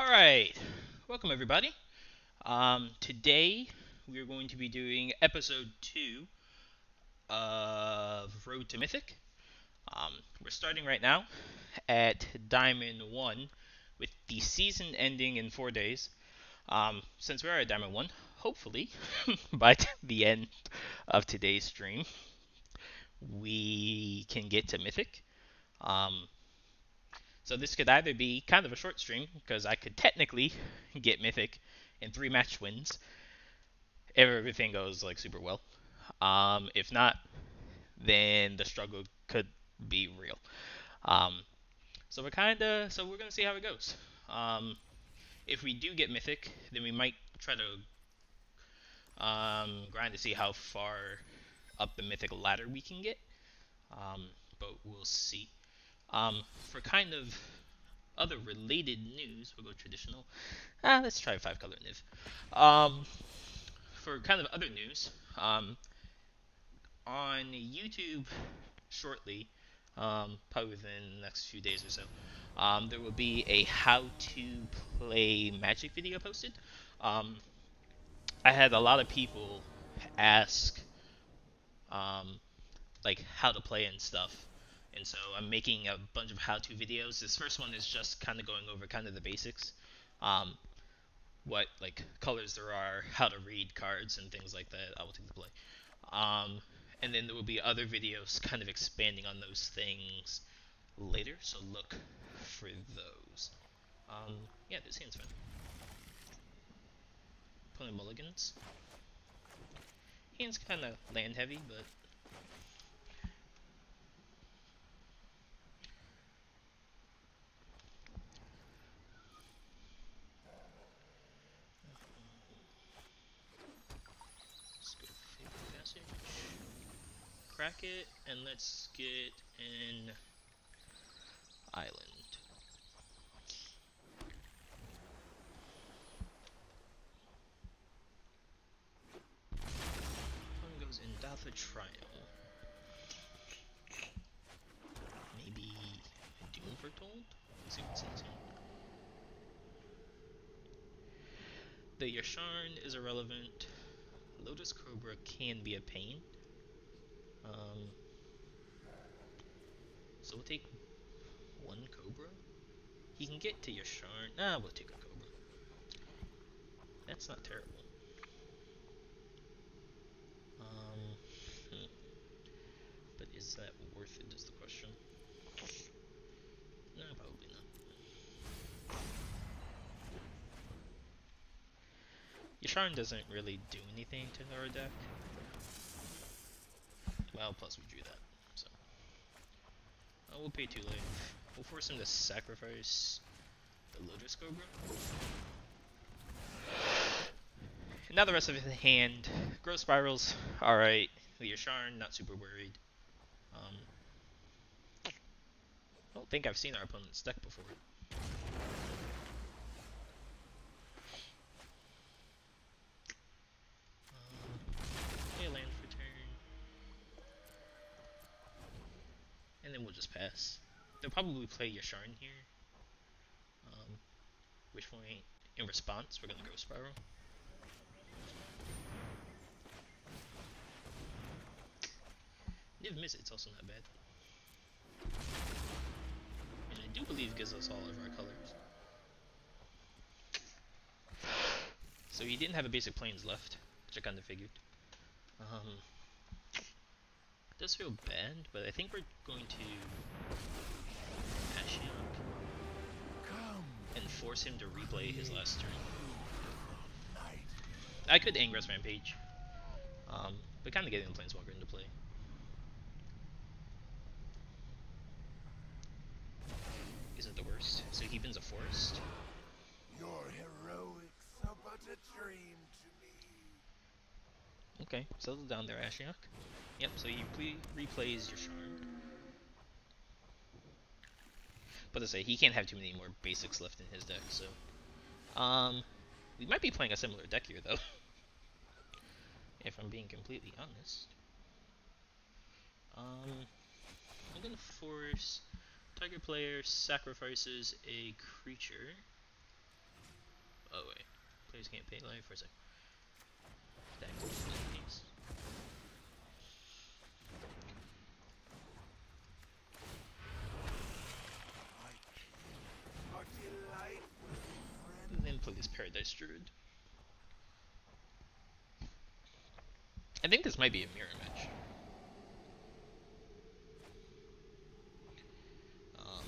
Alright, welcome everybody. Um, today we are going to be doing episode 2 of Road to Mythic. Um, we're starting right now at Diamond 1 with the season ending in 4 days. Um, since we're at Diamond 1, hopefully by the end of today's stream we can get to Mythic. Um, so this could either be kind of a short stream, because I could technically get Mythic in three match wins if everything goes like super well. Um, if not, then the struggle could be real. Um, so we're kind of so we're gonna see how it goes. Um, if we do get Mythic, then we might try to um, grind to see how far up the Mythic ladder we can get. Um, but we'll see. Um, for kind of other related news, we'll go traditional. Ah, let's try five color Niv. Um, for kind of other news, um, on YouTube shortly, um, probably within the next few days or so, um, there will be a how to play Magic video posted. Um, I had a lot of people ask, um, like how to play and stuff and so I'm making a bunch of how-to videos. This first one is just kind of going over kind of the basics, um, what like colors there are, how to read cards and things like that. I will take the play, um, and then there will be other videos kind of expanding on those things later. So look for those. Um, yeah, this hand's fine. Pulling mulligans. Hand's kind of land heavy, but crack it, and let's get an island. One goes in Datha Triumph. Maybe Doom Foretold? Let's see what's in The Yasharn is irrelevant. Lotus Cobra can be a pain. Um, so we'll take one Cobra. He can get to your Yasharn. Nah, we'll take a Cobra. That's not terrible. Um, hmm. But is that worth it is the question. No, probably not. Your Yasharn doesn't really do anything to our deck. Well, plus we drew that, so. Oh, we'll pay too late. We'll force him to sacrifice the Lotus Cobra. now the rest of his hand. Growth Spirals, alright. Yasharn, not super worried. Um, I don't think I've seen our opponent's deck before. And then we'll just pass. They'll probably play Yasharn here. Um, which point, in response, we're gonna go Spiral. Niv Mizzet, it's also not bad. Which I do believe gives us all of our colors. So he didn't have a basic plains left, which I kinda figured. Um, does feel bad, but I think we're going to Ashiok and force him to replay his last turn. I could Ingress Rampage, um, but kind of getting the Planeswalker into play. Isn't the worst. So he wins a forest. Your heroics are but a dream to me. Okay, settle down there, Ashiok. Yep, so he replays Yasharn. But to say, he can't have too many more basics left in his deck, so... Um, we might be playing a similar deck here, though. if I'm being completely honest. Um, I'm gonna force... Tiger player sacrifices a creature. Oh wait, players can't pay life for a sec. That case. Play this Paradise Druid. I think this might be a mirror match. Um,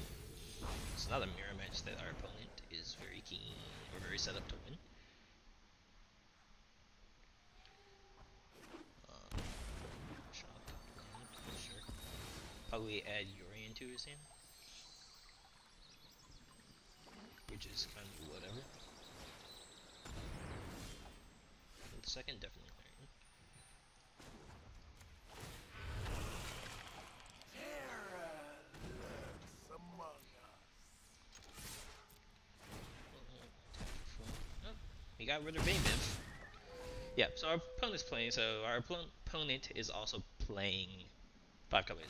it's not a mirror match that our opponent is very keen or very set up to win. Um. Probably add Yuri to his hand. Which is kind of whatever. The second definitely. Oh, he got rid of Baymiv. Yeah, so our opponent's playing, so our opponent is also playing 5 color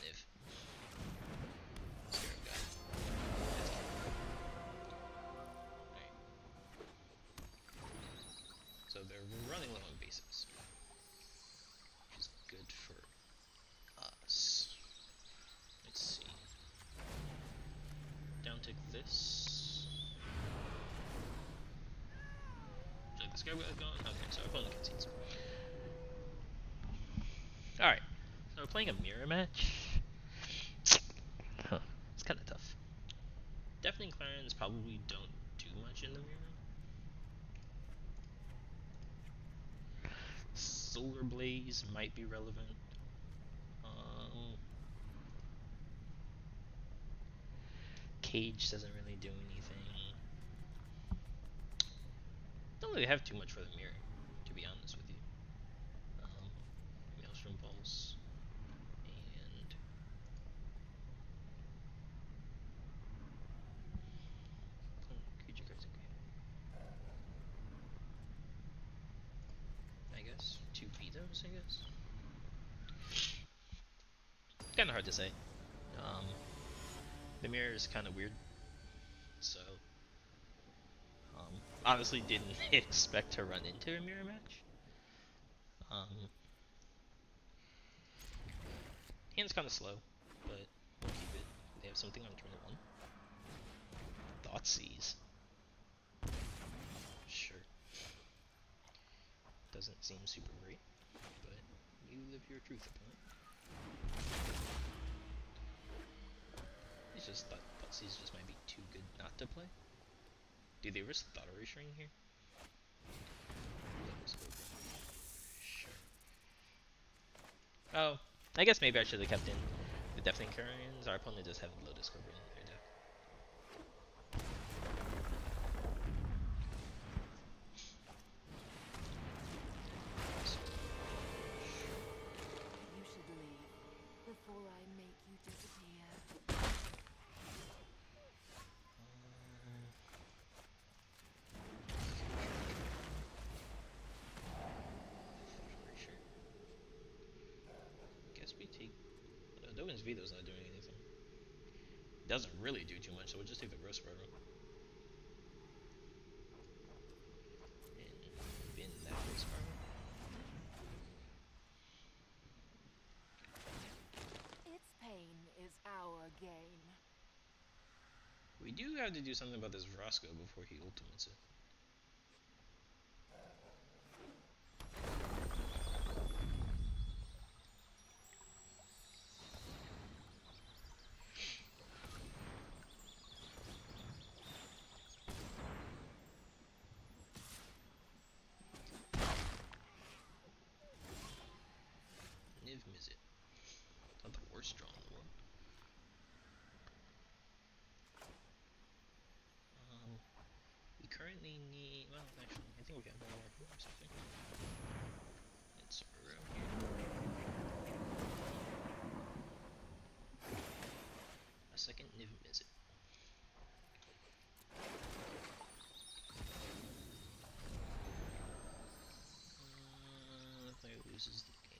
Blaze might be relevant. Um, Cage doesn't really do anything. Don't really have too much for the mirror, to be honest with you. Um, Maelstrom Pulse and oh, creature cards. Okay. I guess two vetoes. I guess. Kind of hard say. Um, the mirror is kind of weird. So, um, honestly, didn't expect to run into a mirror match. Um, hand's kind of slow, but we'll keep it. They have something on turn one. Thoughtseize. Sure. Doesn't seem super great, but you live your truth, opponent. It's just thought Thoughtseize just might be too good not to play. Do they risk Thought Erasure here? Sure. Oh, I guess maybe I should have kept in the Deafening Clarions. Our opponent does have Lotus Cobra in their deck. Before I make you disappear. Erasure. Guess we take. Veto's not doing anything. Doesn't really do too much, so we'll just take the Growth Spreader. And bin that Growth Its pain is our gain. We do have to do something about this Vraska before he ultimates it. Niv Mizzet. Not the worst draw in the world. Um, we need. Well, actually, I think we one more or something. It's around here. A second Niv Mizzet. Uh, if I loses the game.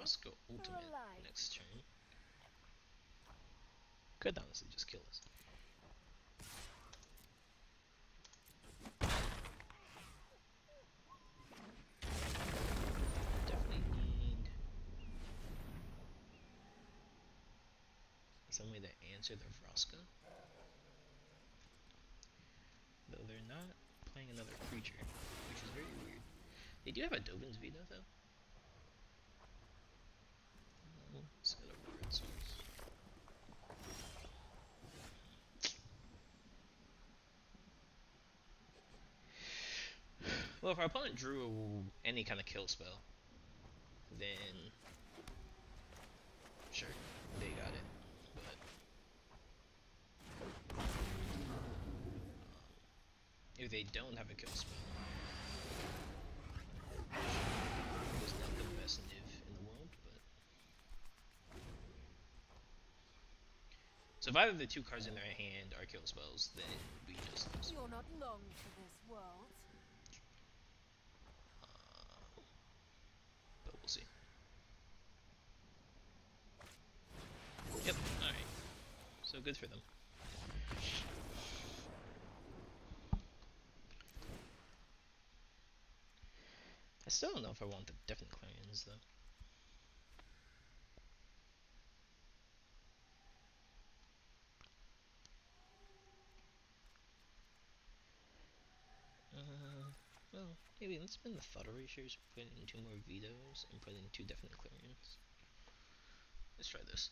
Vraska ultimate next turn. Could honestly just kill us. Definitely need some way to answer the Vraska. Though they're not playing another creature, which is very weird. They do have a Dovin's Veto though. Um, let's go to word source. Well, if our opponent drew any kind of kill spell, then sure, they got it. But um, if they don't have a kill spell, it's not the best niv in the world, but so if either of the two cards in their hand are kill spells, then we just lose. You're not long for this world. Uh, but we'll see. Yep, alright. So good for them. I still don't know if I want the Deafening Clarions though. Uh, well, maybe let's spend the thought erasures, put in two more vetoes, and put in two Deafening Clarions. Let's try this.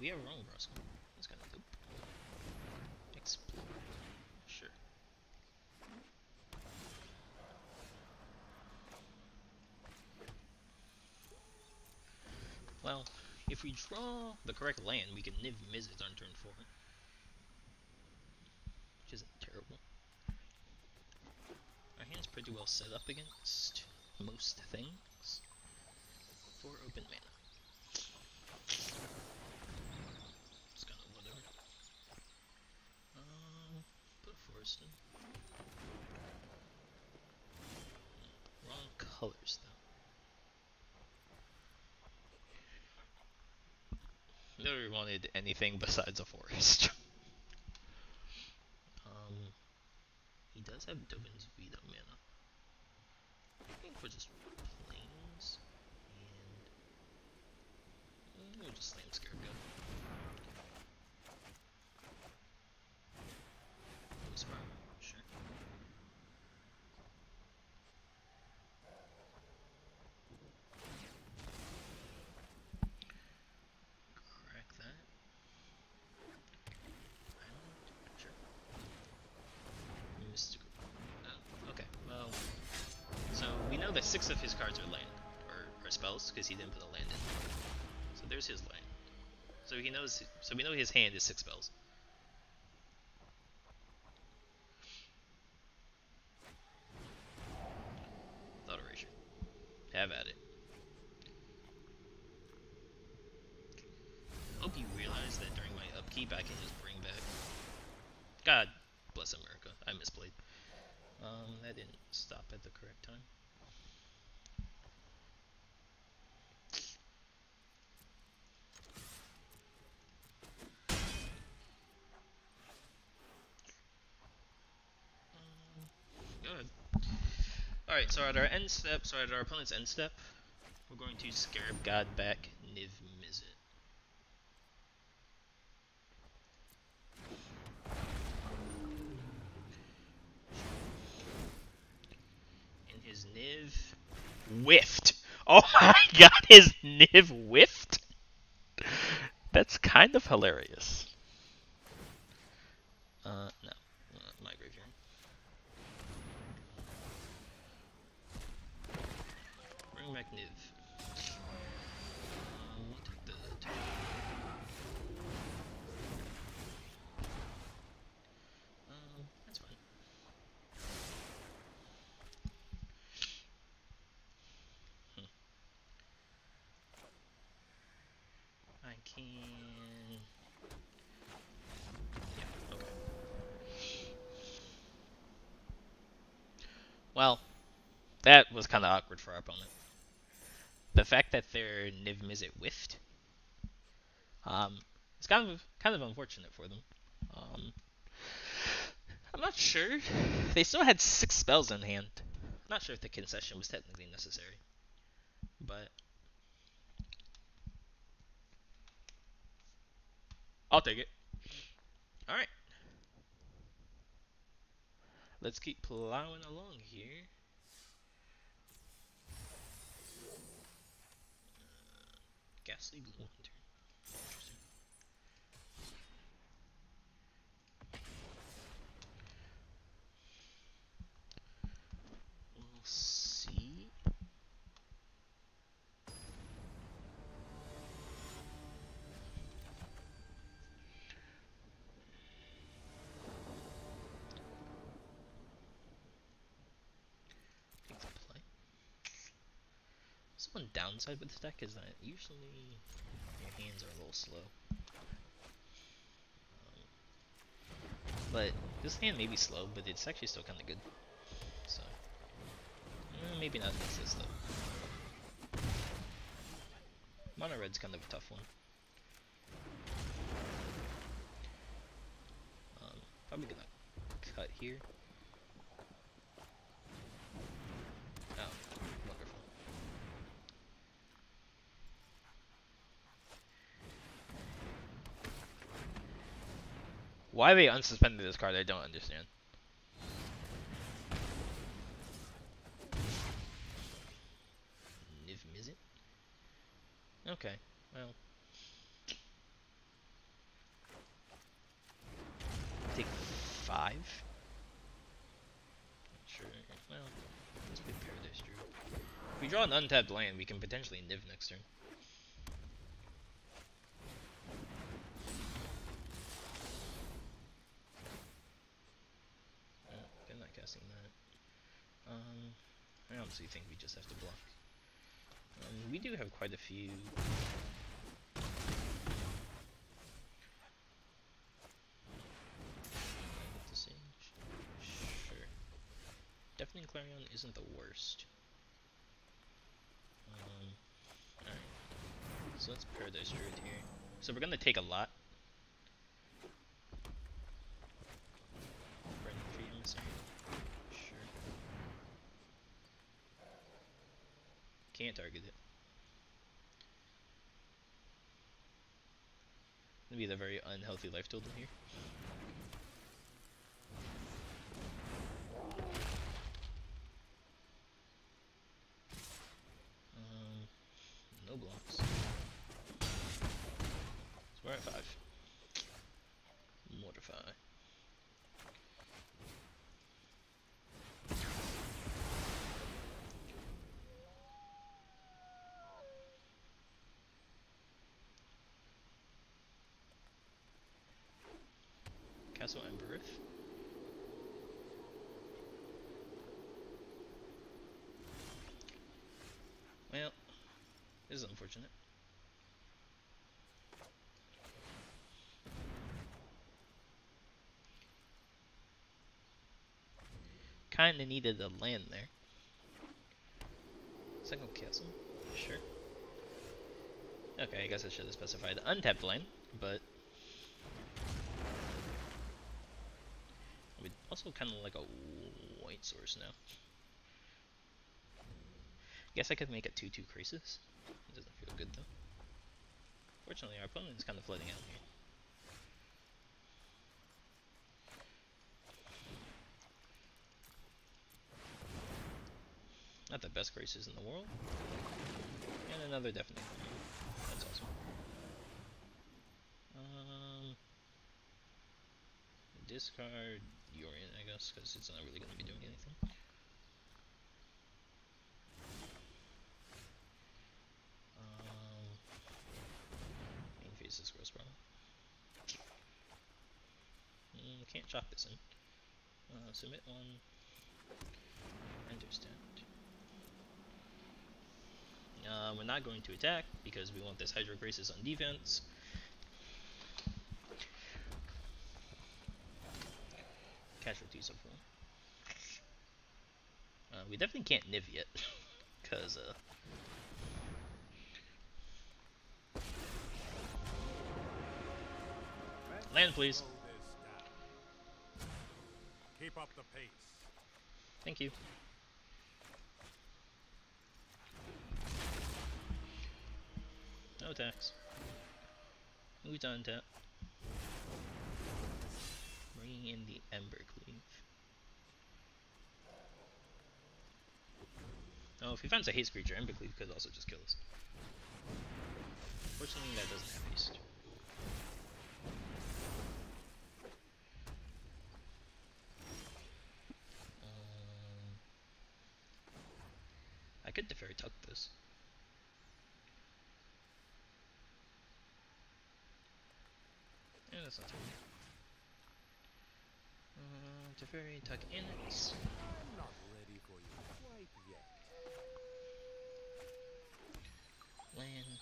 We have our own dope. Explore. Sure. Well, if we draw the correct land, we can Niv Mizzet on turn 4. Which isn't terrible. Our hand's pretty well set up against most things. For open mana. It's kind of whatever. Um, put a forest in. Wrong colors though. Never wanted anything besides a forest. um, he does have Dovin's Veto mana. I think we're just planes and mm, we'll just slam Scarecrow. Whisper, sure. Crack that. Island, sure. Mystical. Oh, okay, well. So we know that six of his cards are land, or, or spells, because he didn't put a land in. So there's his land. So he knows. So we know his hand is six spells. Thought erasure. Have at it. Hope you realize that during my upkeep I can just bring back. God bless America. I misplayed. Um, that didn't stop at the correct time. Um, Go ahead. Alright, so at our end step, so at our opponent's end step, we're going to Scarab God back Niv Mizzet. And his Niv whiffed. Oh my god, his Niv whiffed? That's kind of hilarious. Uh, no. Uh, my graveyard. Bring back Niv. Um, we'll take the two. Um, that's fine. Hmm. I can. Yeah, okay. Well, that was kind of awkward for our opponent. The fact that their Niv Mizzet whiffed, um, it's kind of kind of unfortunate for them. Um, I'm not sure. They still had six spells in hand. I'm not sure if the concession was technically necessary, but I'll take it. All right. Let's keep plowing along here. Ghastly Glow one downside with this deck is that usually your hands are a little slow. Um, but this hand may be slow, but it's actually still kind of good. So eh, maybe not against this though. Mono red's kind of a tough one. Um, probably gonna cut here. Oh, wonderful. Why they unsuspended this card, I don't understand. Niv Mizzet? Okay, well. Take five? Sure, well, let's play Paradise Druid. If we draw an untapped land, we can potentially Niv next turn. Oh, I'm not casting that. Um, I honestly think we just have to block. Um, we do have quite a few. Sure. Deafening Clarion isn't the worst. Um, alright. So let's Paradise Druid here. So we're gonna take a lot. Burning Tree Emissary. Sure. Can't target it. Gonna be the very unhealthy life total here. Um, no blocks. So we're at five. Mortify. Castle Embereth. Well, this is unfortunate. Kinda needed a land there. Second castle, sure. Okay, I guess I should have specified the untapped land, but also kind of like a white source now. Guess I could make a 2-2 Krasis. It doesn't feel good though. Fortunately, our opponent is kind of flooding out here. Not the best Krasis in the world. And another definite. That's awesome. Um, discard Yorion, I guess, because it's not really going to be doing anything. Um, main phase gross problem. Mm, can't chop this in. Uh, submit one. Understand. Uh, we're not going to attack because we want this Hydroid Krasis on defense. Casualties of one. Uh, we definitely can't Niv yet, because uh, Land, please. Slow this down. Keep up the pace. Thank you. No attacks. Who's on tap? Bringing in the Ember Cleave. Oh, if he finds a haste creature, Embercleave could also just kill us. Fortunately, that doesn't have haste. Um, I could defer tuck this. Yeah, that's not bad. Uh, Teferi, tuck in. I'm not ready for you quite yet. Land.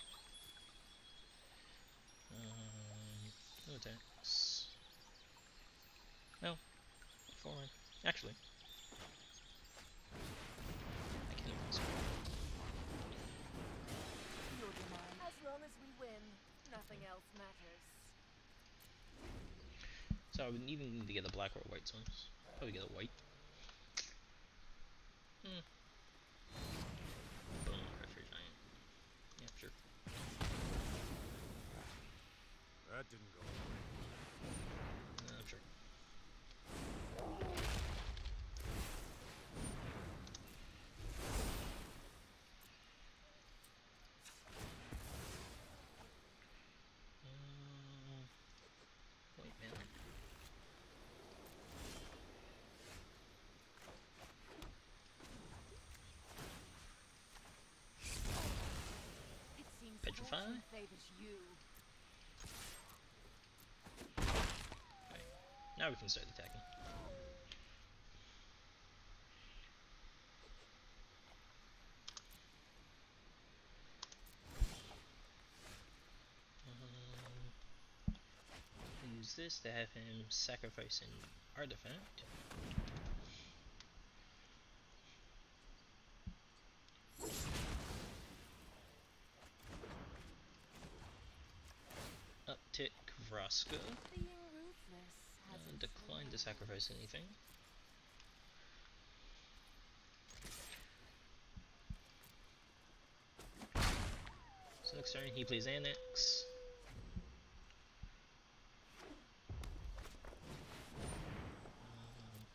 Um, no attacks. No. Forward. Actually. I can't even spell. As long as we win, nothing else matters. So I would even need to get a black or a white source. Probably get a white. Hmm. Boom, card giant. Yeah, sure. That didn't go. Uh, sure. Um, wait, man. It Right. Now we can start attacking. Um, use this to have him sacrifice an artifact. Uptick Vraska. Being ruthless has its decline to sacrifice anything. So next turn he plays Annex. Um,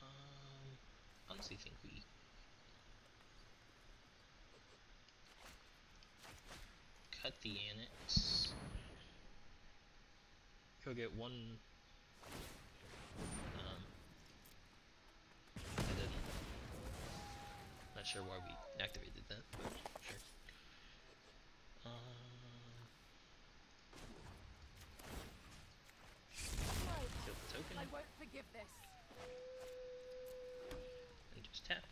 Um, honestly think we cut the annex. Go get one. Um, I didn't. Not sure why we activated that, but sure. Um, the token. I won't forgive this. and just tapped.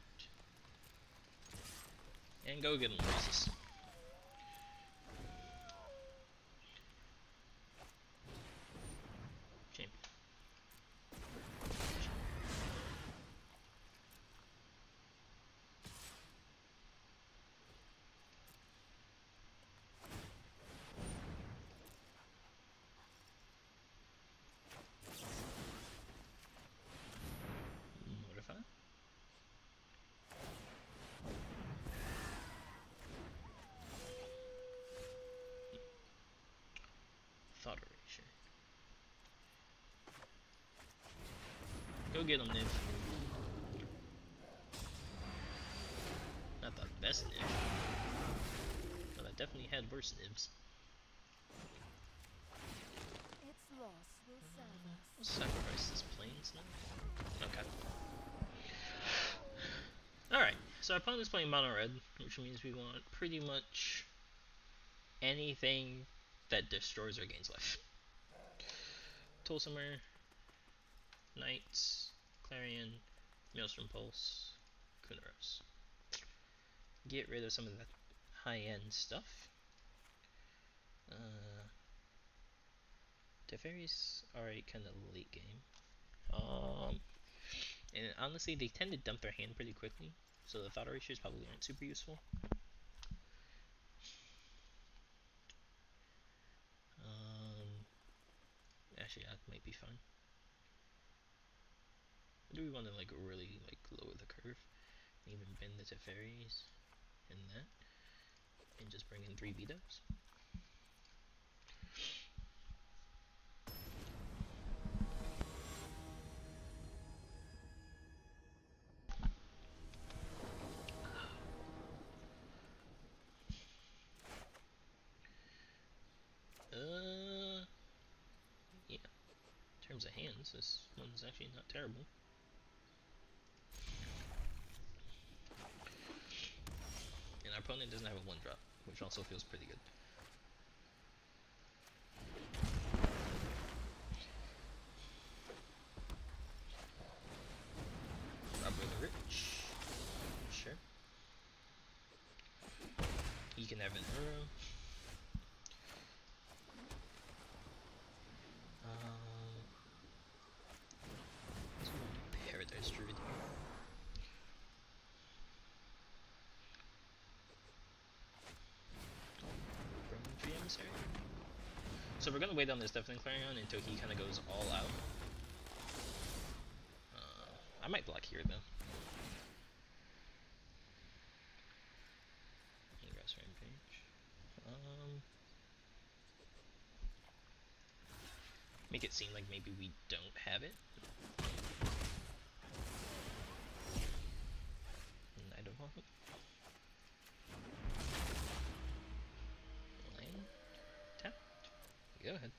And go get him, Racist. Go get them, Niv. Not the best Niv. But I definitely had worse Nivs. We'll sacrifice this planes now. Okay. Alright, so our opponent is playing mono red, which means we want pretty much anything that destroys or gains life. Tolsimir, Knights, Clarion, Maelstrom Pulse, Kunoros. Get rid of some of that high-end stuff. Uh, Teferi's alright, kind of late game. Um, and honestly, they tend to dump their hand pretty quickly, so the thought ratios probably aren't super useful. Um, actually, that might be fine. Do we want to like really like lower the curve, and even bend the Teferis and that, and just bring in three Vito's? Uh, yeah. In terms of hands, this one's actually not terrible. And our opponent doesn't have a one drop, which also feels pretty good. Robber the Rich. Sure. He can have an arrow. Um, let's go to Paradise Druid here. Burning Tree Emissary. So we're gonna wait on this Deafening Clarion until he kind of goes all out. Uh, I might block here though. Um, make it seem like maybe we don't have it. Go ahead.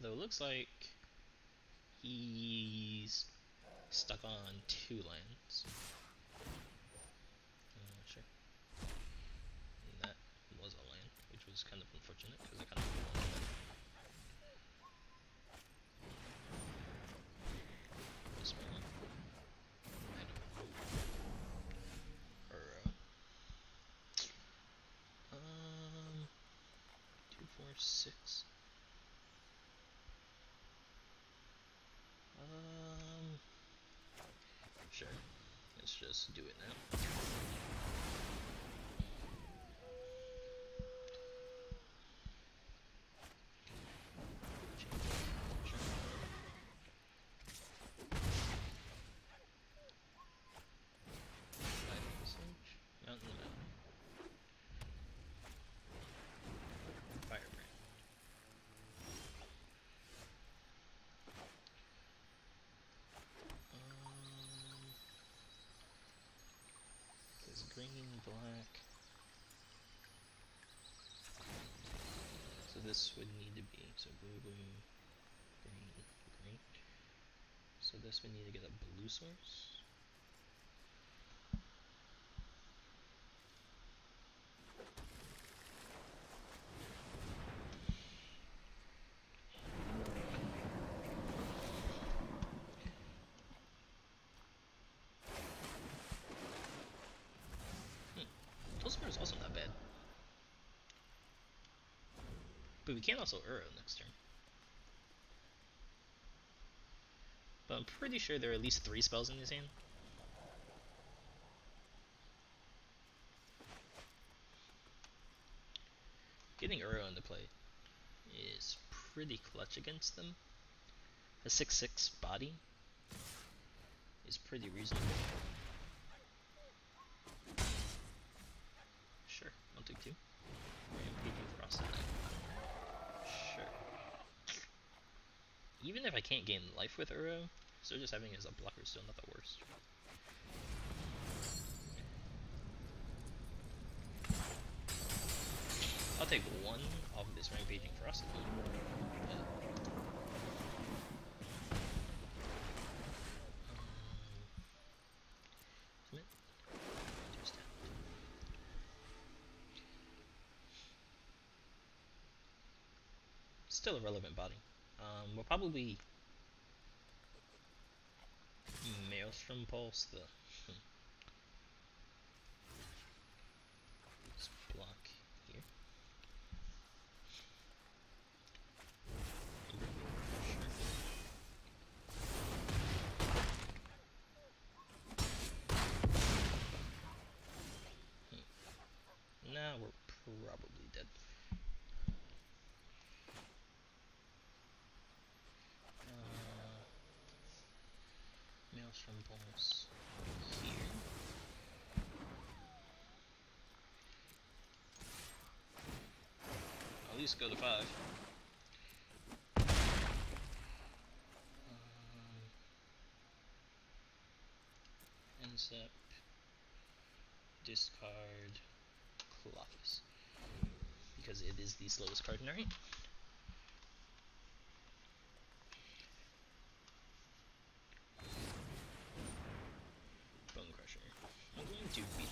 Though it looks like he's stuck on two lands. Uh, sure. And that was a land, which was kind of unfortunate because I kind of wanted that. This one. I don't know. Or, uh, um, two, four, six. Um, sure. Let's just do it now. Mountain Mountain. Firebrand. Um, there's green, black. So this would need to be so blue, blue, green, green. So this would need to get a blue source. Tolsimir is also not bad. But we can also Uro next turn. But I'm pretty sure there are at least three spells in his hand. Getting Uro into play is pretty clutch against them. A 6-6 body is pretty reasonable. Sure, I'll take two. Rampaging Frosted Knight. Sure. Even if I can't gain life with Uro, So just having as a blocker is still not the worst. I'll take one of this rampaging Ferocidon. Still a relevant body. Um, we'll probably Maelstrom Pulse the hmm. Let's block here. Hmm. Now we're probably dead. Uh, Maelstrom Pulse here. At least go to five. Um, Incept. Discard. Colossus. Because it is the slowest card in our hand. Bone Crusher. I'm going to beat it.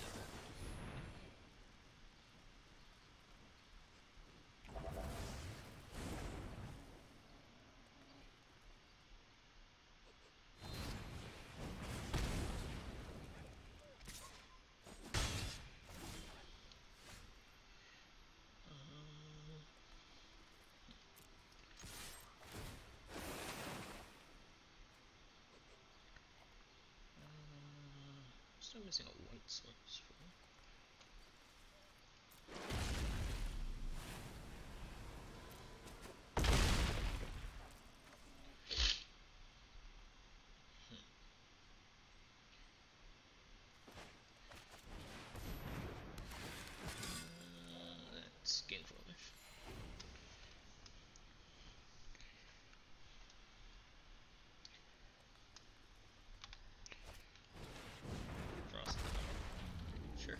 Um, uh, still missing a white source for Uh, that's gainful enough. Frost. Sure.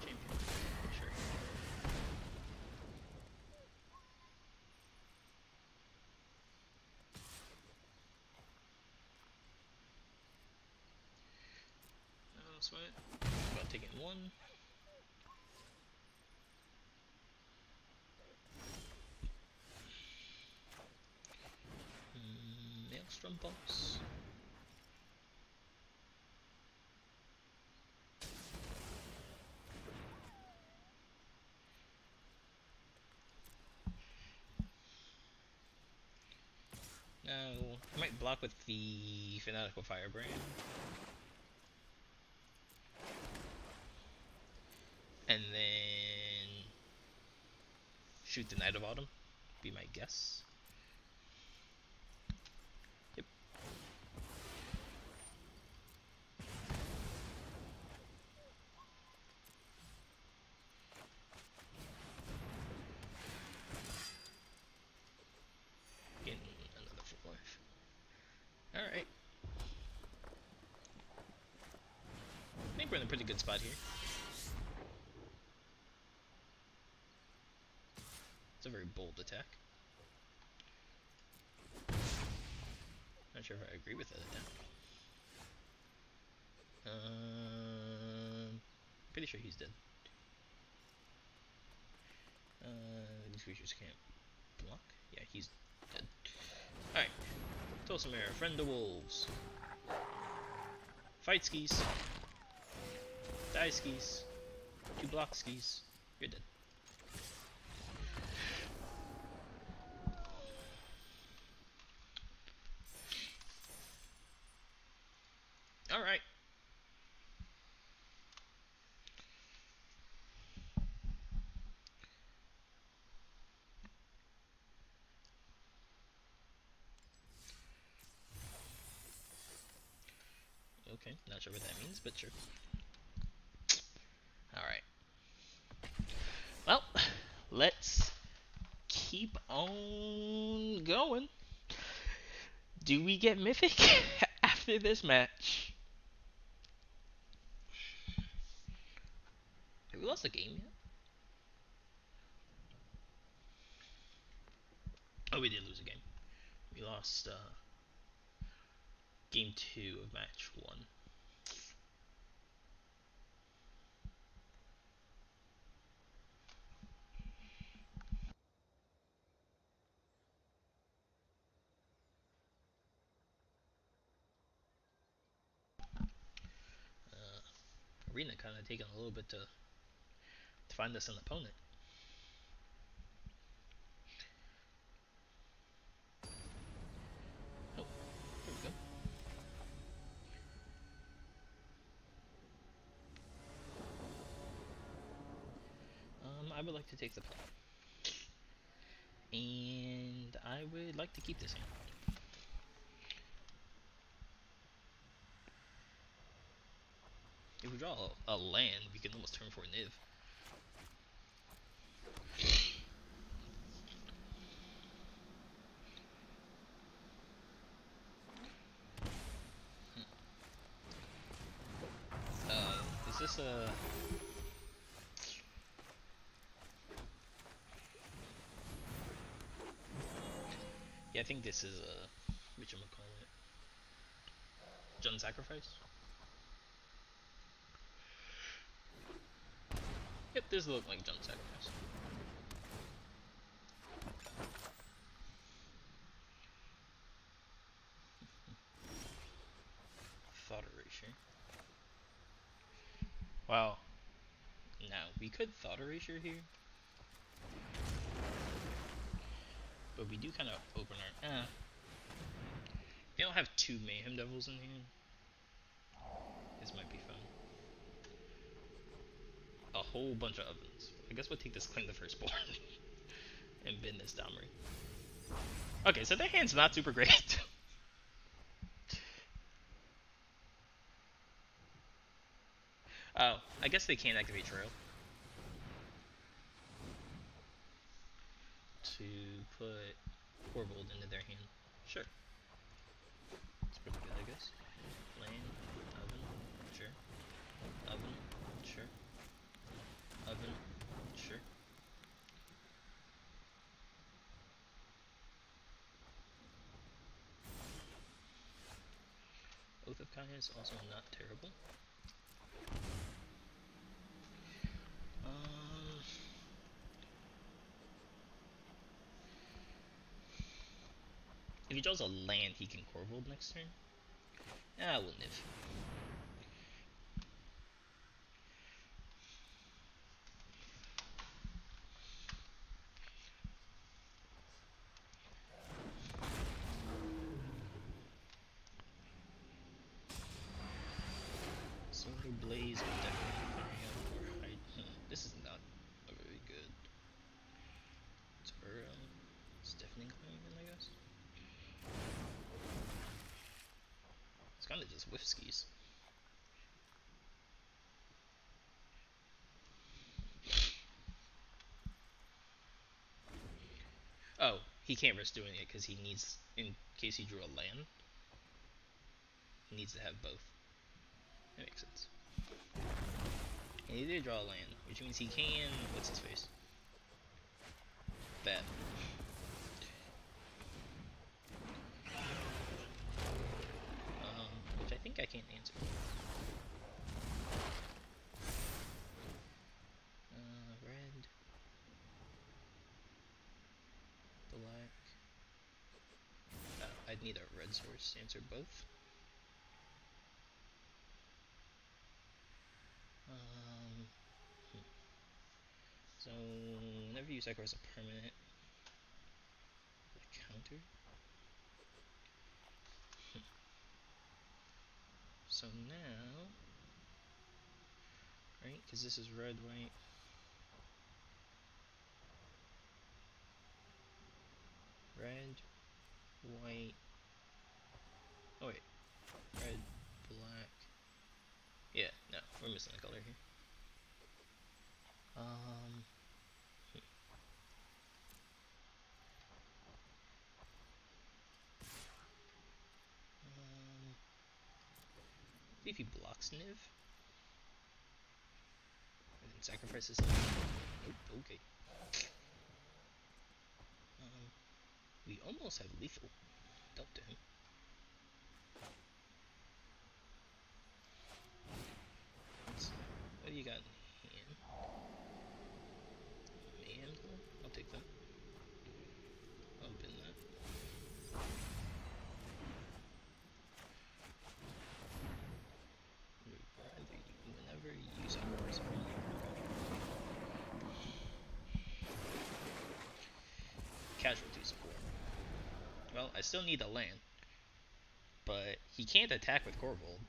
Champion. Sure. No sweat. About taking one. Hmm, Maelstrom Pulse. Now, I might block with the Fanatical Firebrand. And then shoot the Knight of Autumn, be my guess. Yep. Getting another full life. Alright. I think we're in a pretty good spot here. It's a very bold attack. Not sure if I agree with that attack. Um, pretty sure he's dead. Uh, these creatures can't block. Yeah, he's dead. Alright. Tolsimir, friend of wolves. Fight skis. Die skis. Two block skis. You're dead. Alright. Okay, not sure what that means, but sure. Alright. Well, let's keep on going. Do we get mythic after this match? Have we lost a game yet? Oh, we did lose a game. We lost uh, game two of match one. Uh, Arena kind of taking a little bit to to find us an opponent. Oh, there we go. Um, I would like to take the play. And I would like to keep this hand. If we draw a, land, we can almost turn for a Niv. Uh, is this a... Yeah, I think this is a... Whatchamacallit? Jund Sacrifice? This look like Jund Sacrifice. Thought. Wow. Now, we could thought erasure here. But we do kind of open our... Ah. We don't have two Mayhem Devils in here. This might be fun. A whole bunch of ovens. I guess we'll take this claim the firstborn. and bend this Domri. Okay, so their hand's not super great. oh, I guess they can't activate Trail. To put Korvold into their hand. Sure I guess. Lane, oven, sure. Oven, sure. Oven, sure. Oath of Kaya is also not terrible. Um, if he draws a land, he can Korvold next turn. Ah, we'll Niv. Solar Blaze will definitely carry out more height. Huh, this is not a very good. Turtle. Deafening Clarion, I guess. Whiff skis. Oh, he can't risk doing it because he needs, in case he drew a land, he needs to have both. That makes sense. And he did draw a land, which means he can. What's his face? That. Um, which I think I can't answer. Uh, red. Black. Uh, I'd need a red source to answer both. Um, hmm. So, whenever you sacrifice a permanent, counter. So now, right, because this is red, white. Red, white. Oh wait, red, black. Yeah, no, we're missing a color here. Um. If he blocks Niv. And then sacrifices him. Nope, okay. Um, we almost have lethal dealt to him. What do you got in hand? Mayhem? I'll take that. I'll bin that. Rather you- Whenever you use armors, Casualty support. Well, I still need a land. But he can't attack with Korvold.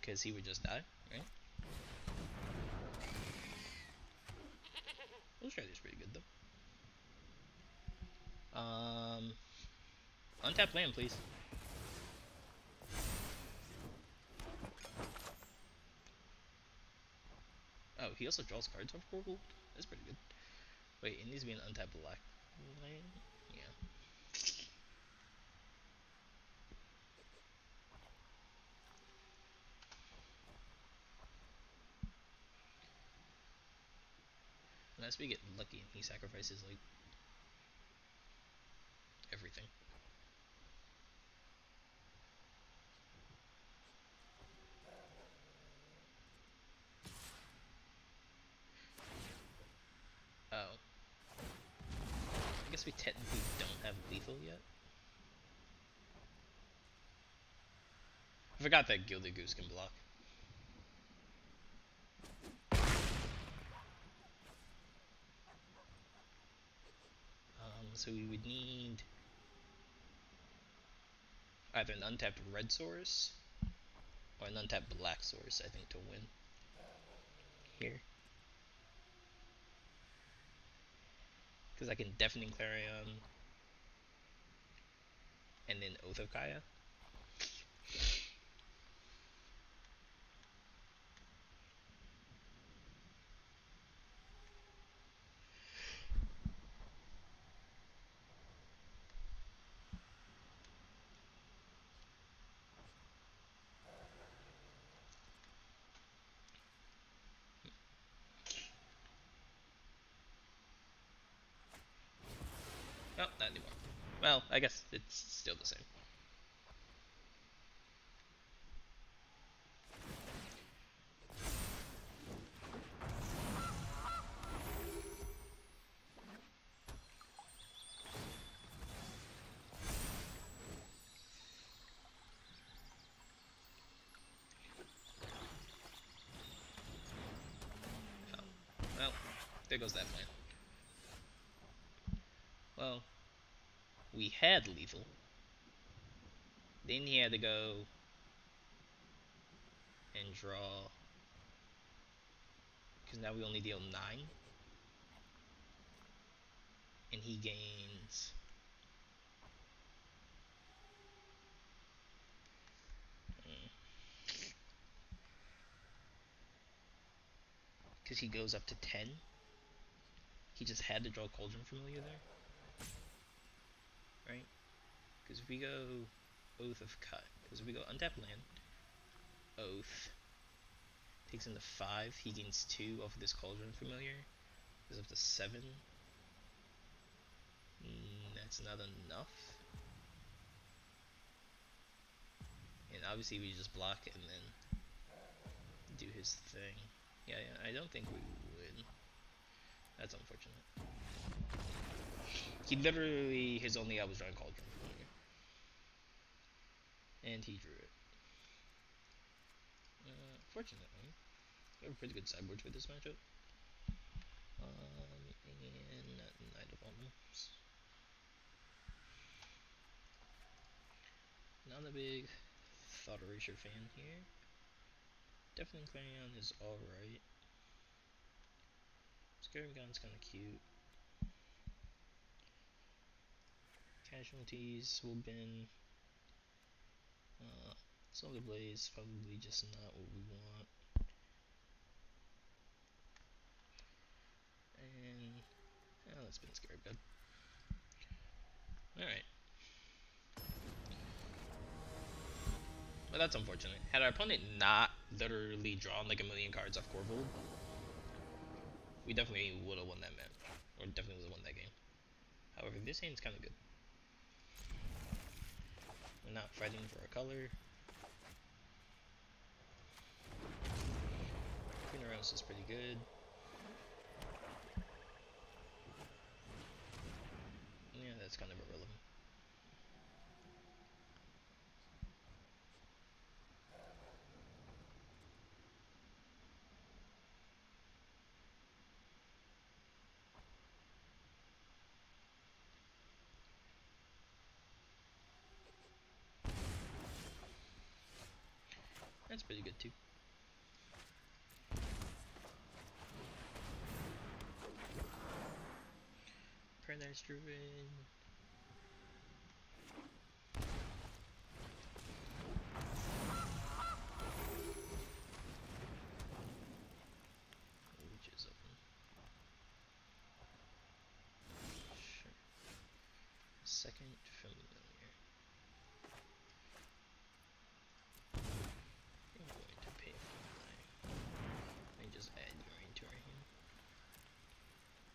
Because he would just die, right? Strategy's pretty good though. Um, untap land, please. Oh, he also draws cards off Korvold? That's pretty good. Wait, it needs to be an untapped black land? Yeah. Unless we get lucky and he sacrifices like everything. Oh. I guess we technically don't have lethal yet. I forgot that Gilded Goose can block. Um, so we would need either an untapped red source or an untapped black source, I think, to win. Here. Because I can Deafening Clarion and then Oath of Kaya. No, not anymore. Well, I guess it's still the same. Well, there goes that plan. Well, we had lethal. Then he had to go and draw. Because now we only deal 9. And he gains. Hmm. Because he goes up to 10. He just had to draw Cauldron Familiar there. Right? Because if we go Oath of Cut, because if we go Untap Land, Oath, takes into 5, he gains 2 off of this Cauldron Familiar, goes up to 7. Mm, that's not enough. And obviously we just block and then do his thing. Yeah, yeah, I don't think we win. That's unfortunate. He literally, his only out was drawing Cauldron. And he drew it. Uh, fortunately, we have a pretty good sideboard for this matchup. Um, and Knight of. Not a big Thought Erasure fan here. Definitely Clarion is alright. Scarab God's kinda cute. Casualties will bin. Uh, Solar Blaze probably just not what we want. And yeah, let's bin Scarab God. Alright. But that's unfortunate. Had our opponent not literally drawn like a million cards off Korvold, we definitely would have won that match. Or definitely would have won that game. However, this hand's kind of good. Not fighting for a color. Funerals is pretty good. Yeah, that's kind of irrelevant. That's pretty good too. Paradise Druid. Second familiar. I'm going to pay for mine. Let me just add your into our hand.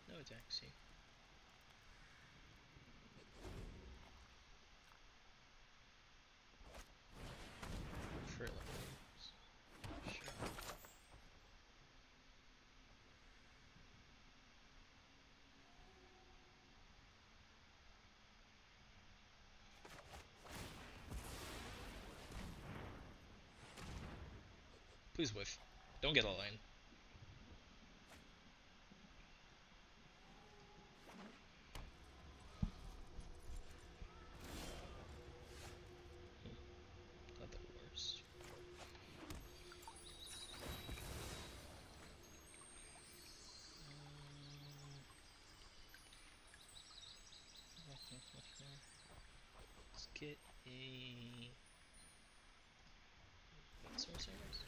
No attack, see. Please whiff. Don't get a line. Hmm. Not the worst. Let's get a sorcerers.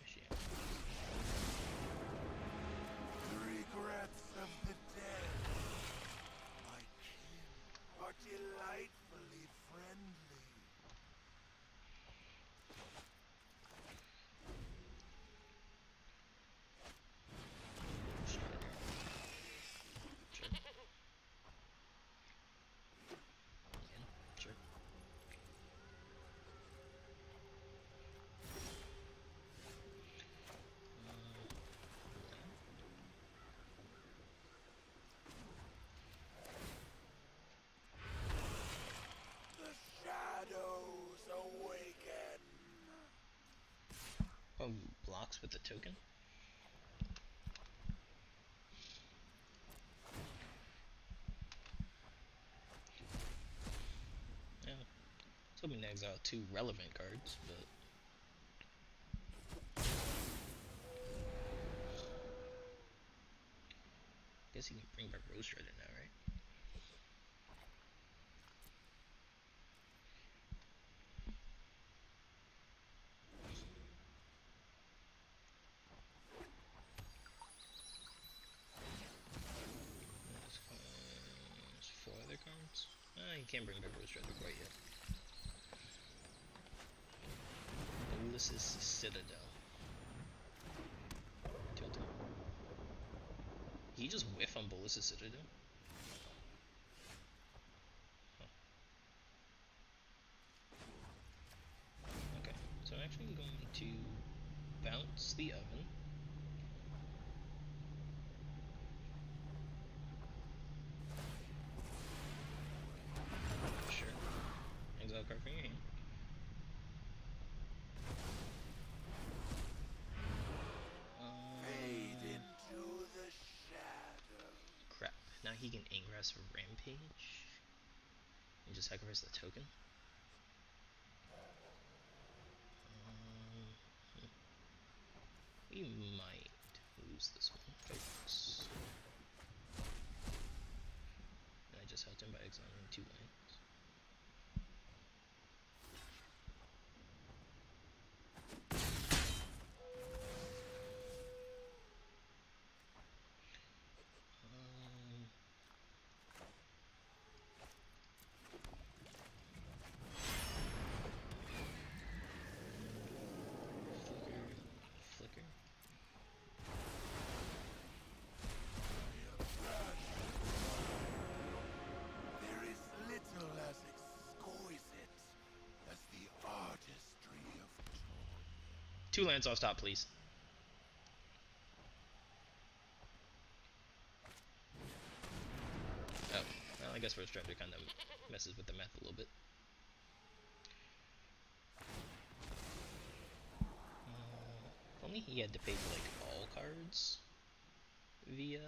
Actually, yeah. The regrets of the dead. My kin are delightfully friendly. Strider. Sure. Again, sure. The shadows awaken. Oh, blocks with the token? Yeah. I was hoping exile two relevant cards, but. Guess he can bring back Woe Strider now, right? That's fine. There's four other cards. Ah, he can't bring Woe Strider quite yet. Ulysses Citadel. Tilted. He just whiff on Bolas's Citadel? Sacrifice the token. Um, hmm. We might lose this one. And I just helped him by exiling two lands. Two lands off top, please. Oh, well, I guess First Director kind of messes with the math a little bit. Uh, only he had to pay for like all cards via.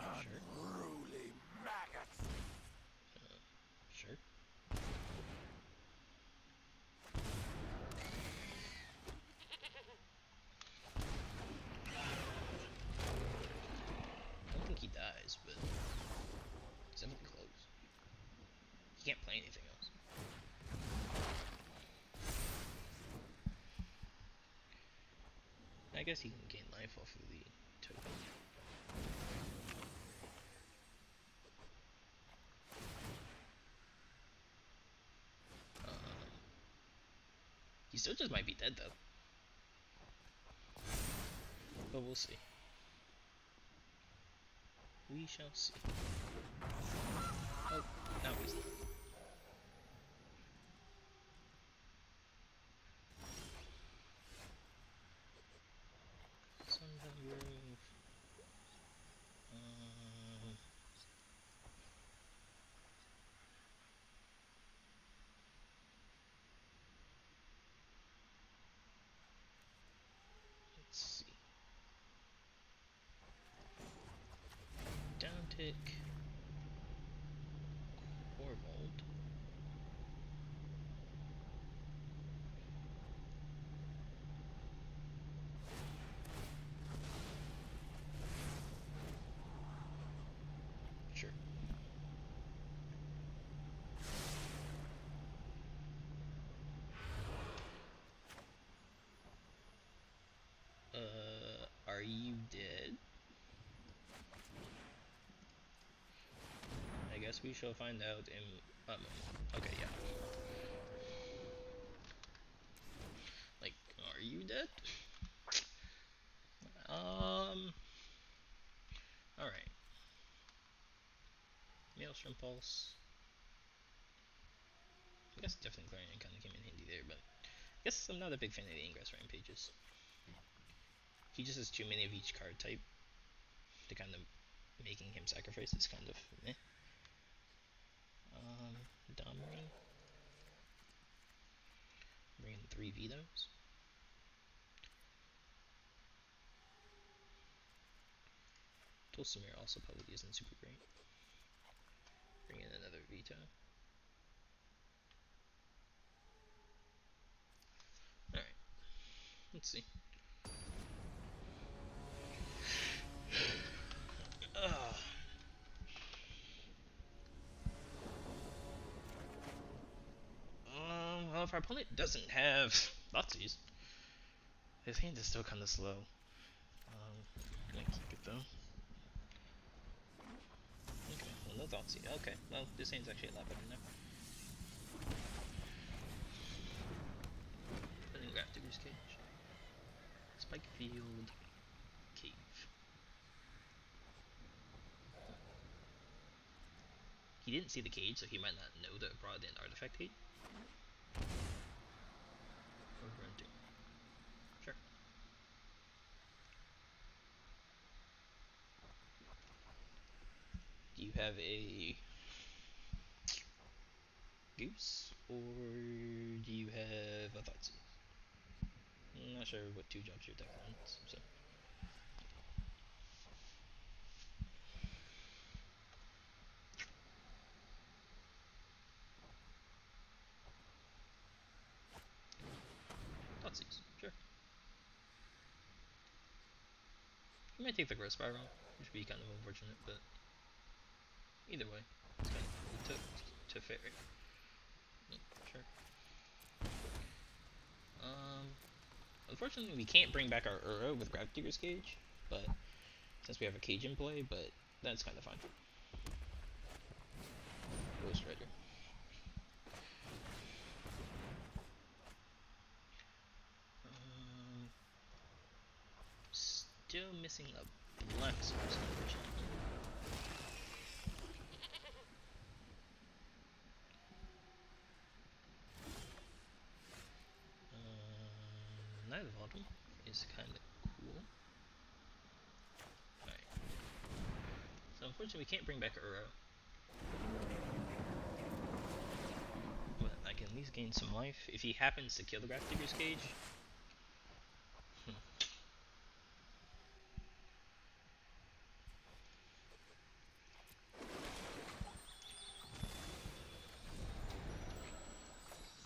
Uh, sure. Unruly maggots. Sure. I don't think he dies, but he's definitely close. He can't play anything else. I guess he can gain life off of the token. Um, he still just might be dead though. But we'll see. We shall see. Oh, now he's dead. Sundown Grove. Um, let's see. Downtick. Korvold. Sure. Uh, are you dead? We shall find out in a moment. Okay, yeah. Like, are you dead? Um. Alright. Maelstrom Pulse. I guess definitely Clarion kind of came in handy there, but I guess I'm not a big fan of the Ingress Rampages. He just has too many of each card type to kind of making him sacrifice is kind of. Um, Domri. Bring in three vetoes. Dulcimere also probably isn't super great. Bring in another veto. Alright. Let's see. Our opponent doesn't have Thoughtseize, his hand is still kind of slow. Um, gonna keep it though. Okay, well, no Thoughtseize. Okay, well, this hand's actually a lot better now. Putting Grafdigger's Cage. Spike Field. Cave. He didn't see the cage, so he might not know that it brought in artifact hate. Or grunting. Sure. Do you have a goose, or do you have a Thoughtseize? I'm not sure what two jobs your deck runs, so. Thoughtseize, sure. You might take the growth spiral, which would be kind of unfortunate, but either way, it's kind of to to fair. Yeah, sure. Um, unfortunately, we can't bring back our Uro with Grafdigger's Cage, but since we have a cage in play, but that's kind of fine. Ghost Rider. Um, still missing a black source, unfortunately. Is kind of cool. Alright. So unfortunately we can't bring back Uro. But I can at least gain some life. If he happens to kill the Digger's Cage. Hmm.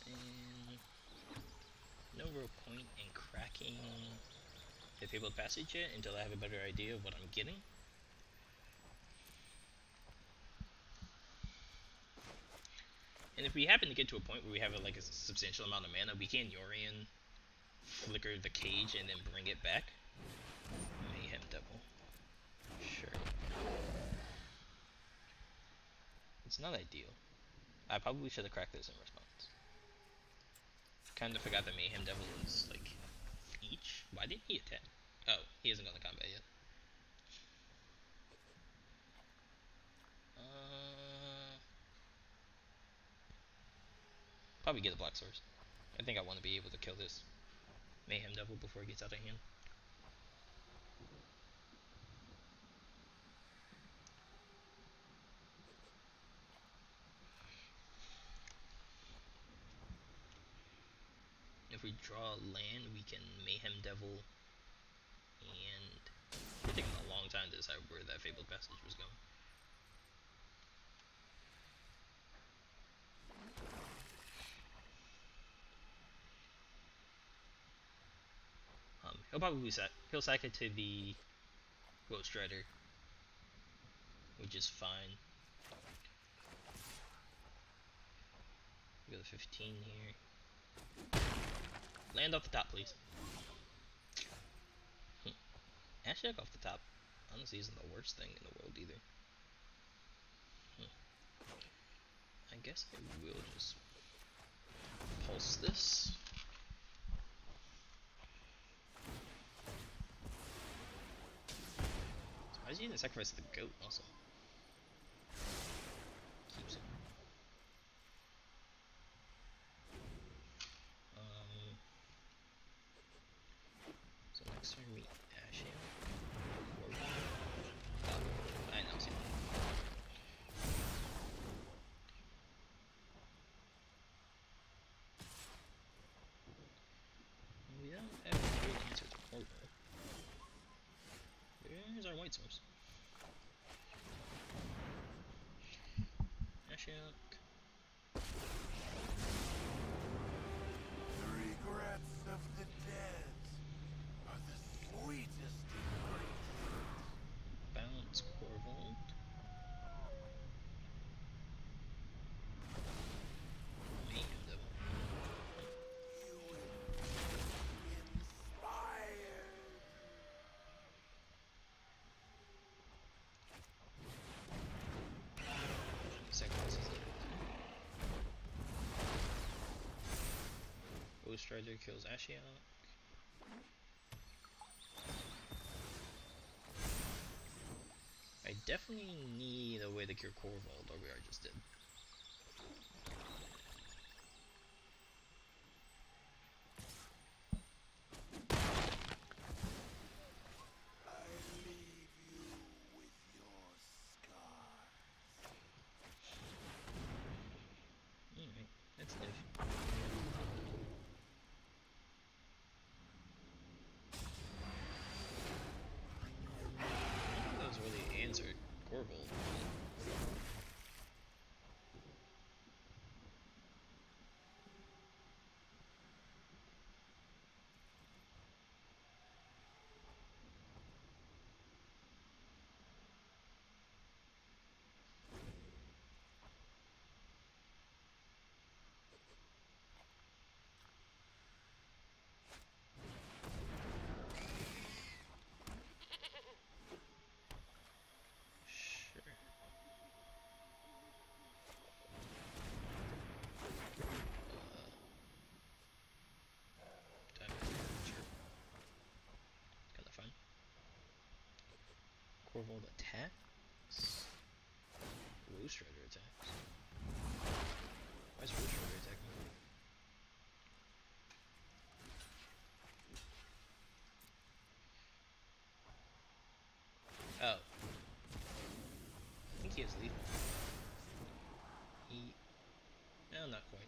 And no real point in cracking the Fabled Passage yet until I have a better idea of what I'm getting. And if we happen to get to a point where we have a, like a substantial amount of mana, we can Yorion flicker the cage and then bring it back. Mayhem Devil. Sure. It's not ideal. I probably should have cracked this in response. Kinda forgot that Mayhem Devil is like each. Why didn't he attack? Oh, he hasn't gone to combat yet. Uh, probably get a Black Source. I think I want to be able to kill this Mayhem Devil before it gets out of hand. If we draw land, we can Mayhem Devil, it's taking a long time to decide where that Fabled Passage was going. Um, he'll probably set. He'll sack it to the Ghost Rider, which is fine. We go to 15 here. Land off the top, please. Ashiok off the top. Honestly, isn't the worst thing in the world either. Hmm. I guess I will just pulse this. Why is he gonna sacrifice the goat also? Keeps it. Um, so next turn we Ashian. Or oh, I know, see. We don't have a great answer to Corvo. There's our white source. Ashiok. The Ghost Rider kills Ashiok. I definitely need a way to cure Korvold, or we are just dead. I leave you with your scars. Alright, that's live. That was really answered Korvold. Sure. Uh, time sure. Kinda fun. Korvold attacks. Roost Rider attacks. Why is Roost Rider attacking? he has lethal. He... No, not quite.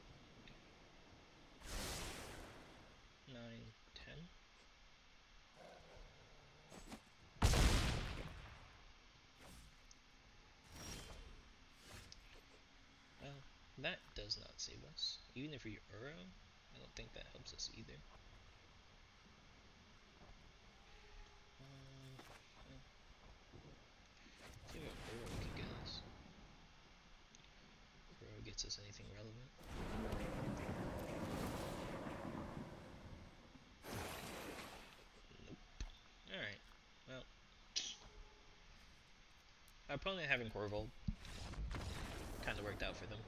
9, 10. Well, that does not save us. Even if we Uro, I don't think that helps us either. Um, see what Uro can get us. Uro gets us anything relevant. Nope. Alright, well. Our opponent having Korvold kind of worked out for them.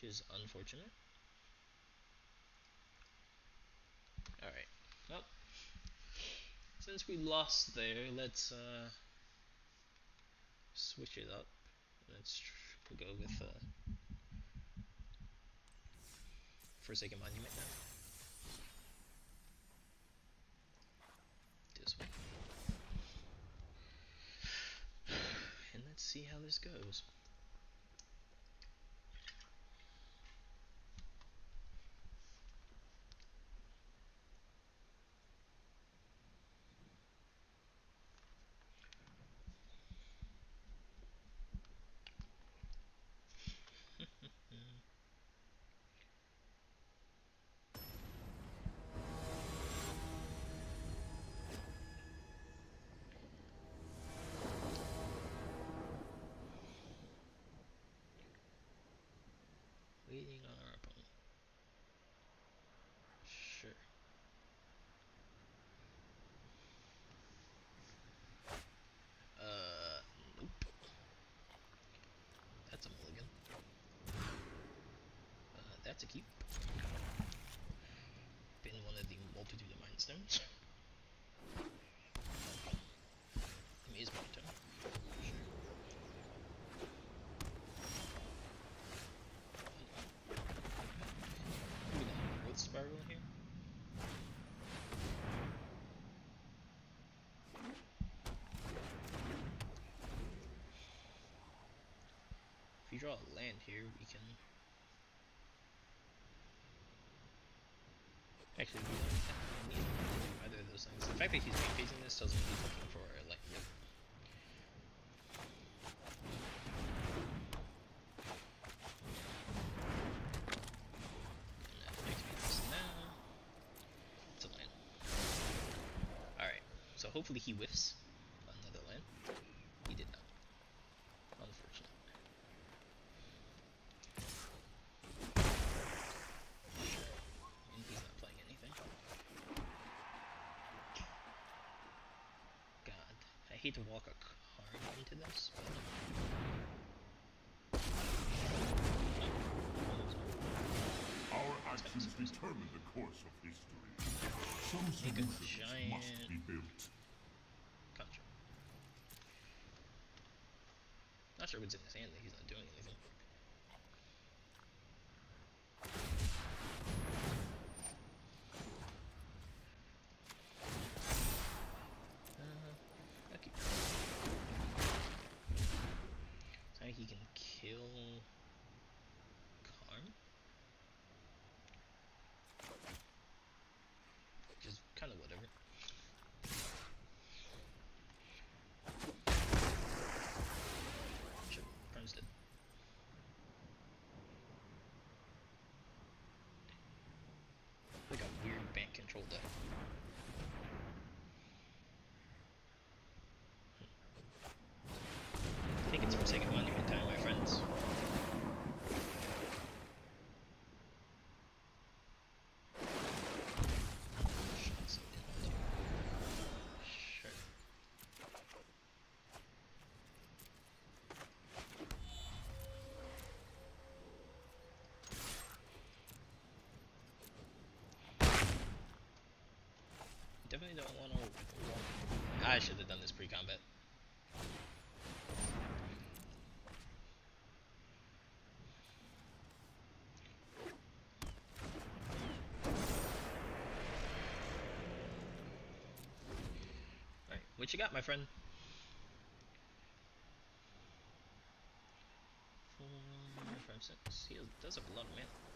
Which is unfortunate. Alright, well. Since we lost there, let's uh, switch it up. Let's tr- go with uh, Forsaken Monument now. And let's see how this goes. Waiting on our opponent. Sure. Uh, nope. That's a mulligan. Uh, a keep. Been one of the multitude of mind stones. Turn. Sure. Growth spiral here. If you draw a land here, we can. Actually, need to do either of those things. The fact that he's phasing this tells me he's looking for a land. Alright, so hopefully he whiffs another land. He did not. Unfortunate. Sure. And he's not playing anything. God, I hate to walk a card into this, but. Our actions determine the course of history. Some Make a solutions giant- must be built. Contra. Sure in his hand that he's not doing anything. Uh, he can kill is kind of whatever. Oh I should have done this pre-combat. Alright, what you got, my friend? Four, five, six. He does a lot of mana.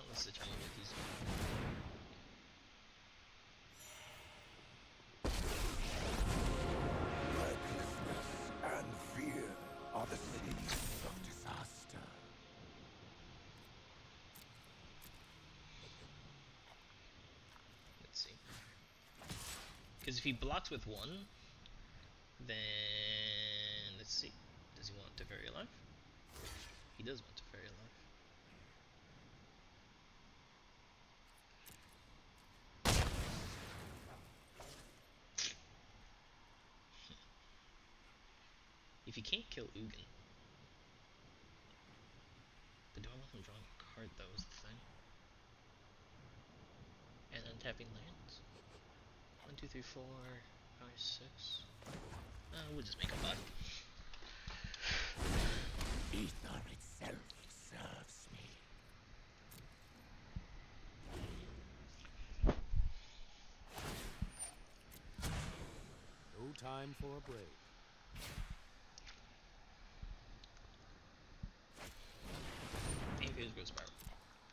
Well, let's determine what these Recklessness and fear are the seeds of disaster. Let's see. Because if he blocks with one, then let's see. Does he want Teferi alive? He does want Teferi alive. If he can't kill Ugin. But do I want him drawing a card though is the thing. And then tapping lands. One, two, three, four, five, six. Uh, we'll just make a bot. Ether itself serves me. No time for a break. And here's Growth Spiral.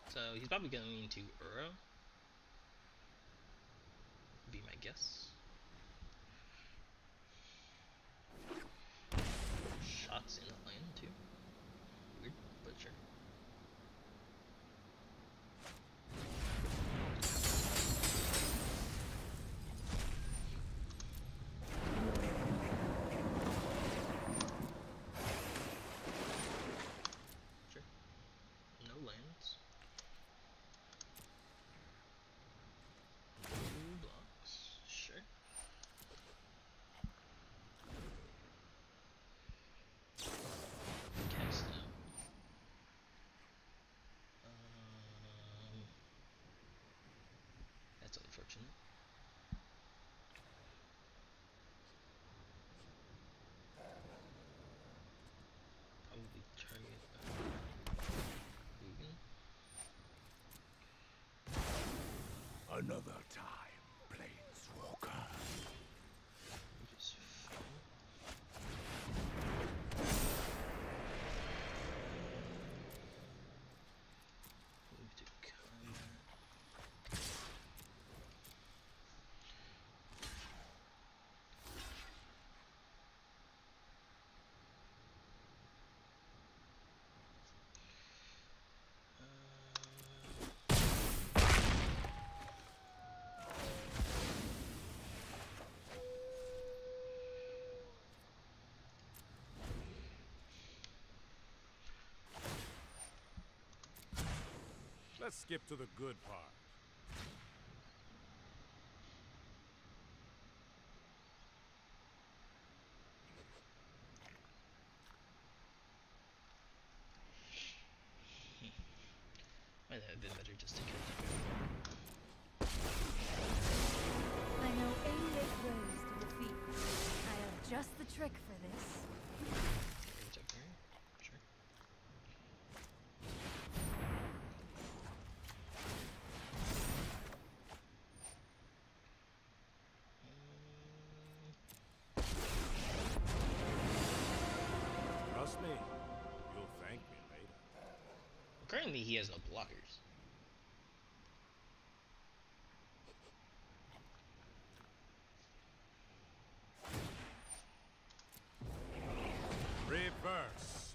So he's probably going into Uro. Be my guess. Shots in the land too. Weird, but sure. Sure. No lands. Two blocks. Sure. Cast out. Um, that's unfortunate. Probably target uh, Ugin. Another time, Planeswalker. Which is fine. Move to combat. Um, Let's skip to the good part. Currently, he has no blockers. Reverse.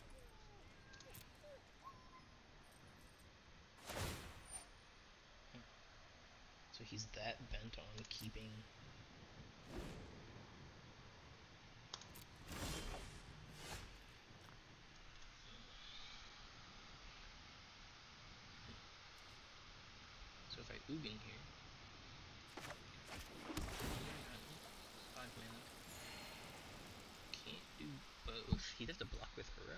So he's that bent on keeping. being here. Can't do both. He'd have to block with her.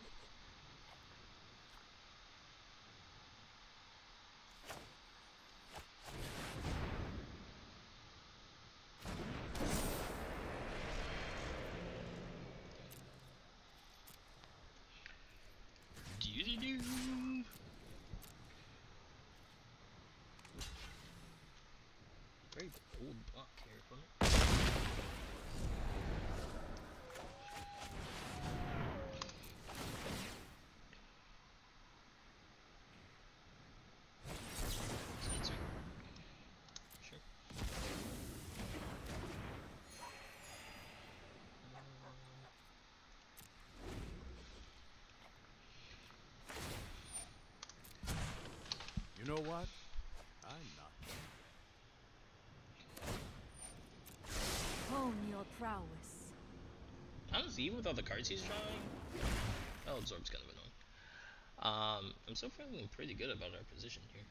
Do do do. Bold block here. Sure. You know what? I'm not. Prowess. Even with all the cards he's drawing, oh, absorb's kind of annoying. Um, I'm so feeling pretty good about our position here.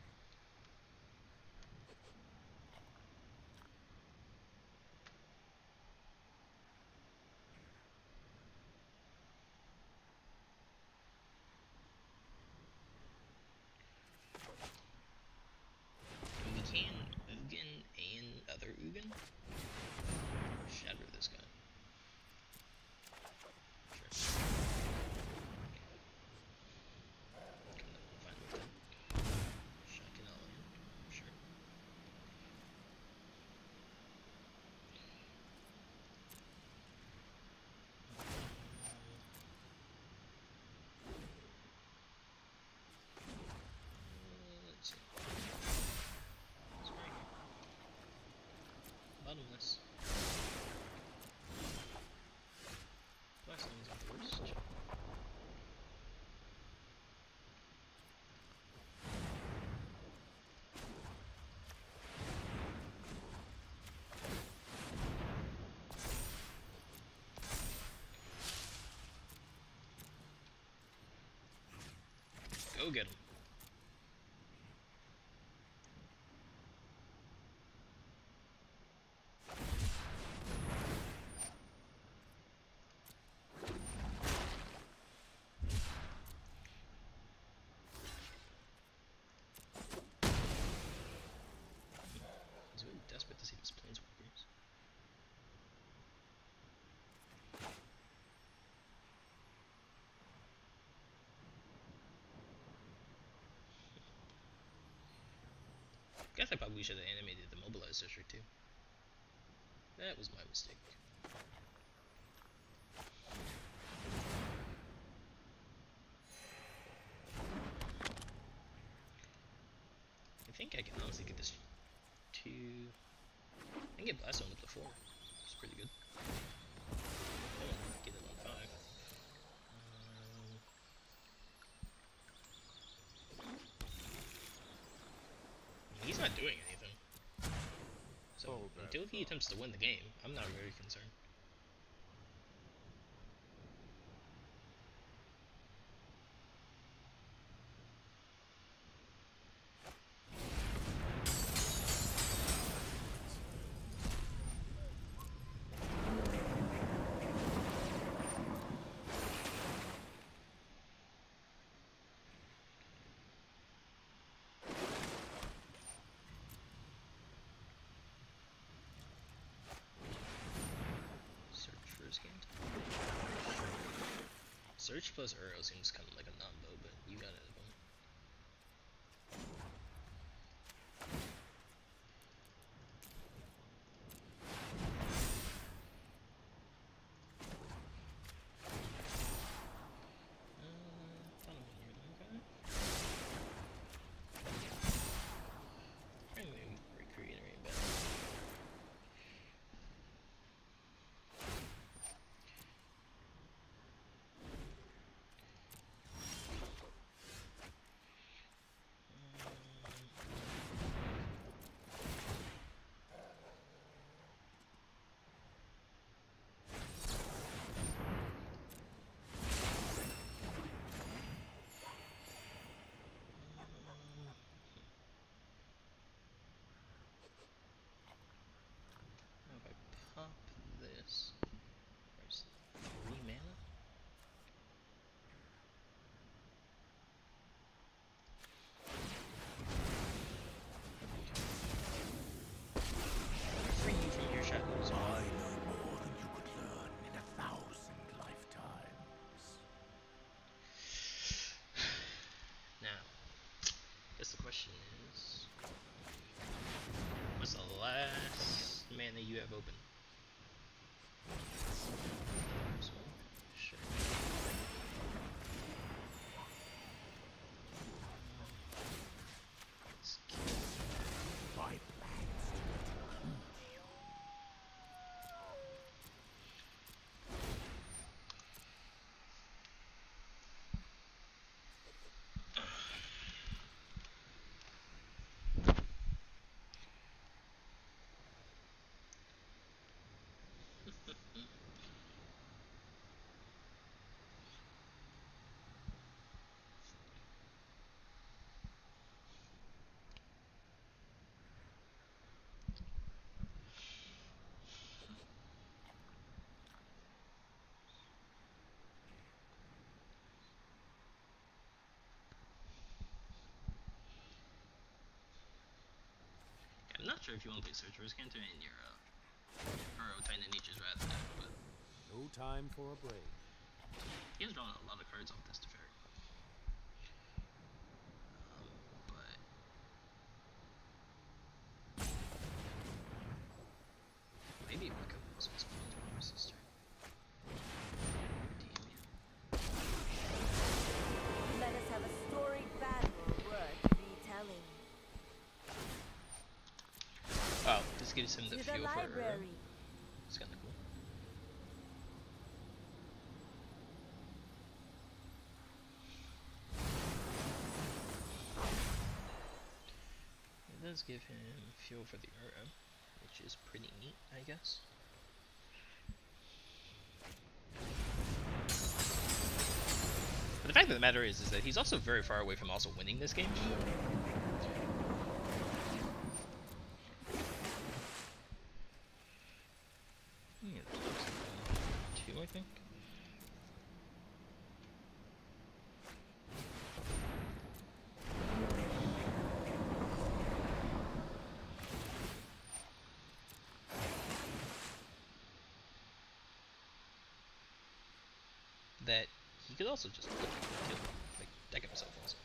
We can Ugin and other Ugin. Shatter this guy. Sure. Fine with that. Shotgun all in. Sure. Uh, let's see. What's right here? Bottomless. Blasting's the worst. Go get him. He's really desperate to see these planeswalkers. Guess I probably should have animated the mobilized too. That was my mistake. I think I can honestly get this to. I can get Blast Zone up to four. It's pretty good. I won't get it on five. Um, he's not doing anything. So Oh, until he attempts to win the game, I'm not very concerned. Search for his game. Plus Uro seems kind of like a non-bow, I'm not sure if you want to play Searchers Canter in your uh, Uro Titan Nature's Wrath but No time for a break. he has drawn a gives him the to fuel the for. It's kind of cool. It does give him fuel for the Uro, which is pretty neat, I guess. But the fact of the matter is, is that he's also very far away from also winning this game. Yeah, two, I think. That he could also just kill, like deck himself also.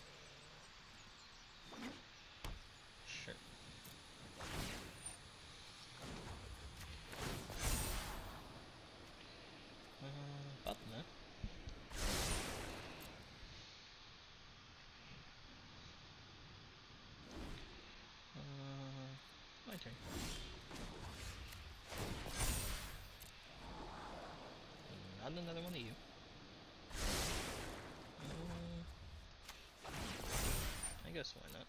Sure. Uh, button that. Uh, my turn. Not another one of you. Uh, I guess why not?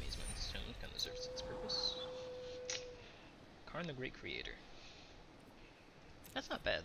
Amazement Stone kind of serves its purpose. Karn the Great Creator. That's not bad.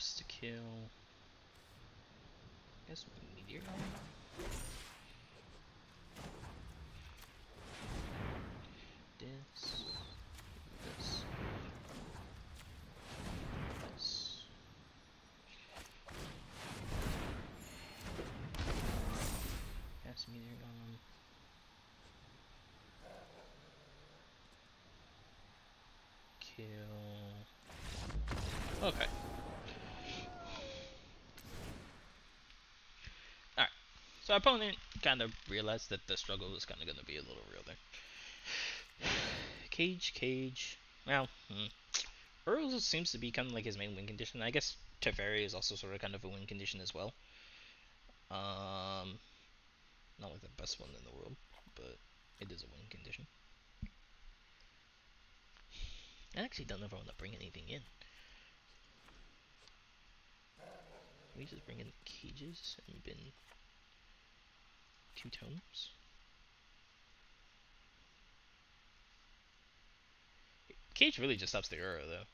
Helps to kill? I guess meteor. This. This. This. That's meteor golem. Kill. Okay. Alright. So opponent kind of realized that the struggle was kind of going to be a little real there. Cage, cage. Well, hmm. Earl seems to be kind of like his main win condition. I guess Teferi is also sort of kind of a win condition as well. Um, not like the best one in the world, but it is a win condition. I actually don't know if I want to bring anything in. Can we just bring in cages and bin two tomes? Cage really just stops the Uro though.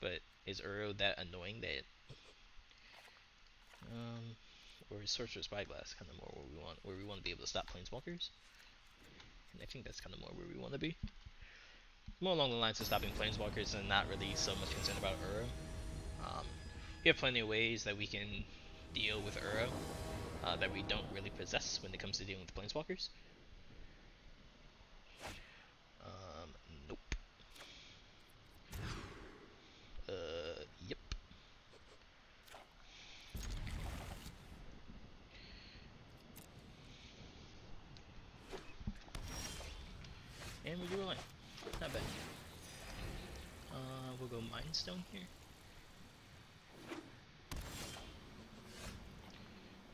But is Uro that annoying that um or is Sorcerous Spyglass kind of more where we want where we want to be able to stop planeswalkers? And I think that's kind of more where we want to be. More along the lines of stopping planeswalkers and not really so much concerned about Uro. Um, we have plenty of ways that we can deal with Uro uh, that we don't really possess when it comes to dealing with planeswalkers. Um, nope. Uh, yep. And we do a line. Not bad. Uh, we'll go Mind Stone here.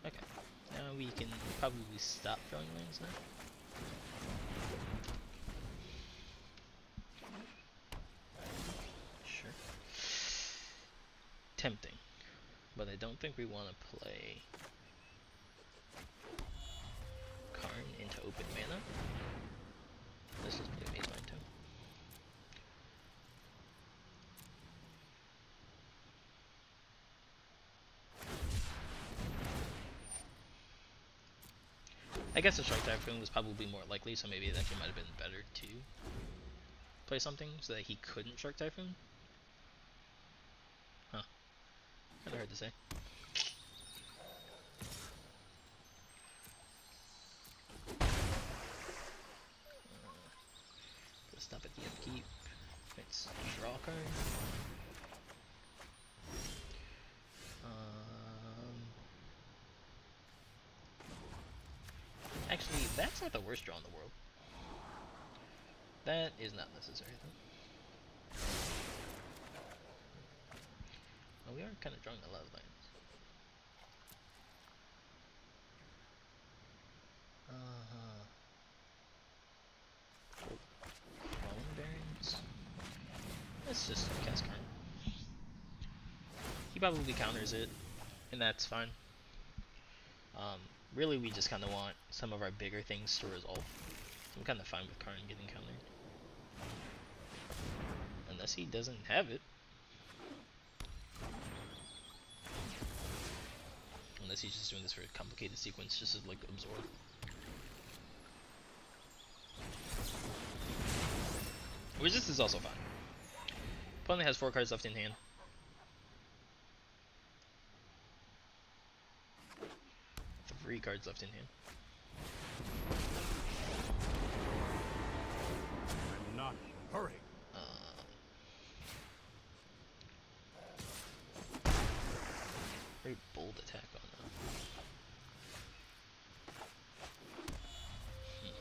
Okay. Now we can probably stop now. Sure. Tempting. But I don't think we want to play Karn into open mana. Let's just play Mazemind Tome. I guess a Shark Typhoon was probably more likely, so maybe it actually might have been better to play something so that he couldn't Shark Typhoon. Huh. Kinda hard to say. Let's stop at the upkeep. Let's draw a card. Um, actually, that's not the worst draw in the world. That is not necessary though. Oh, we are kind of drawing a lot of lands. Uh-huh. Clone Barons? Let's just cast Karn. He probably counters it, and that's fine. Um, really, we just kind of want some of our bigger things to resolve. I'm kind of fine with Karn getting countered. Unless he doesn't have it. Unless he's just doing this for a complicated sequence just to like absorb. Resist is also fine. Opponent has four cards left in hand. Three cards left in hand. I'm not in a hurry. Uh, very bold attack on that. Hmm.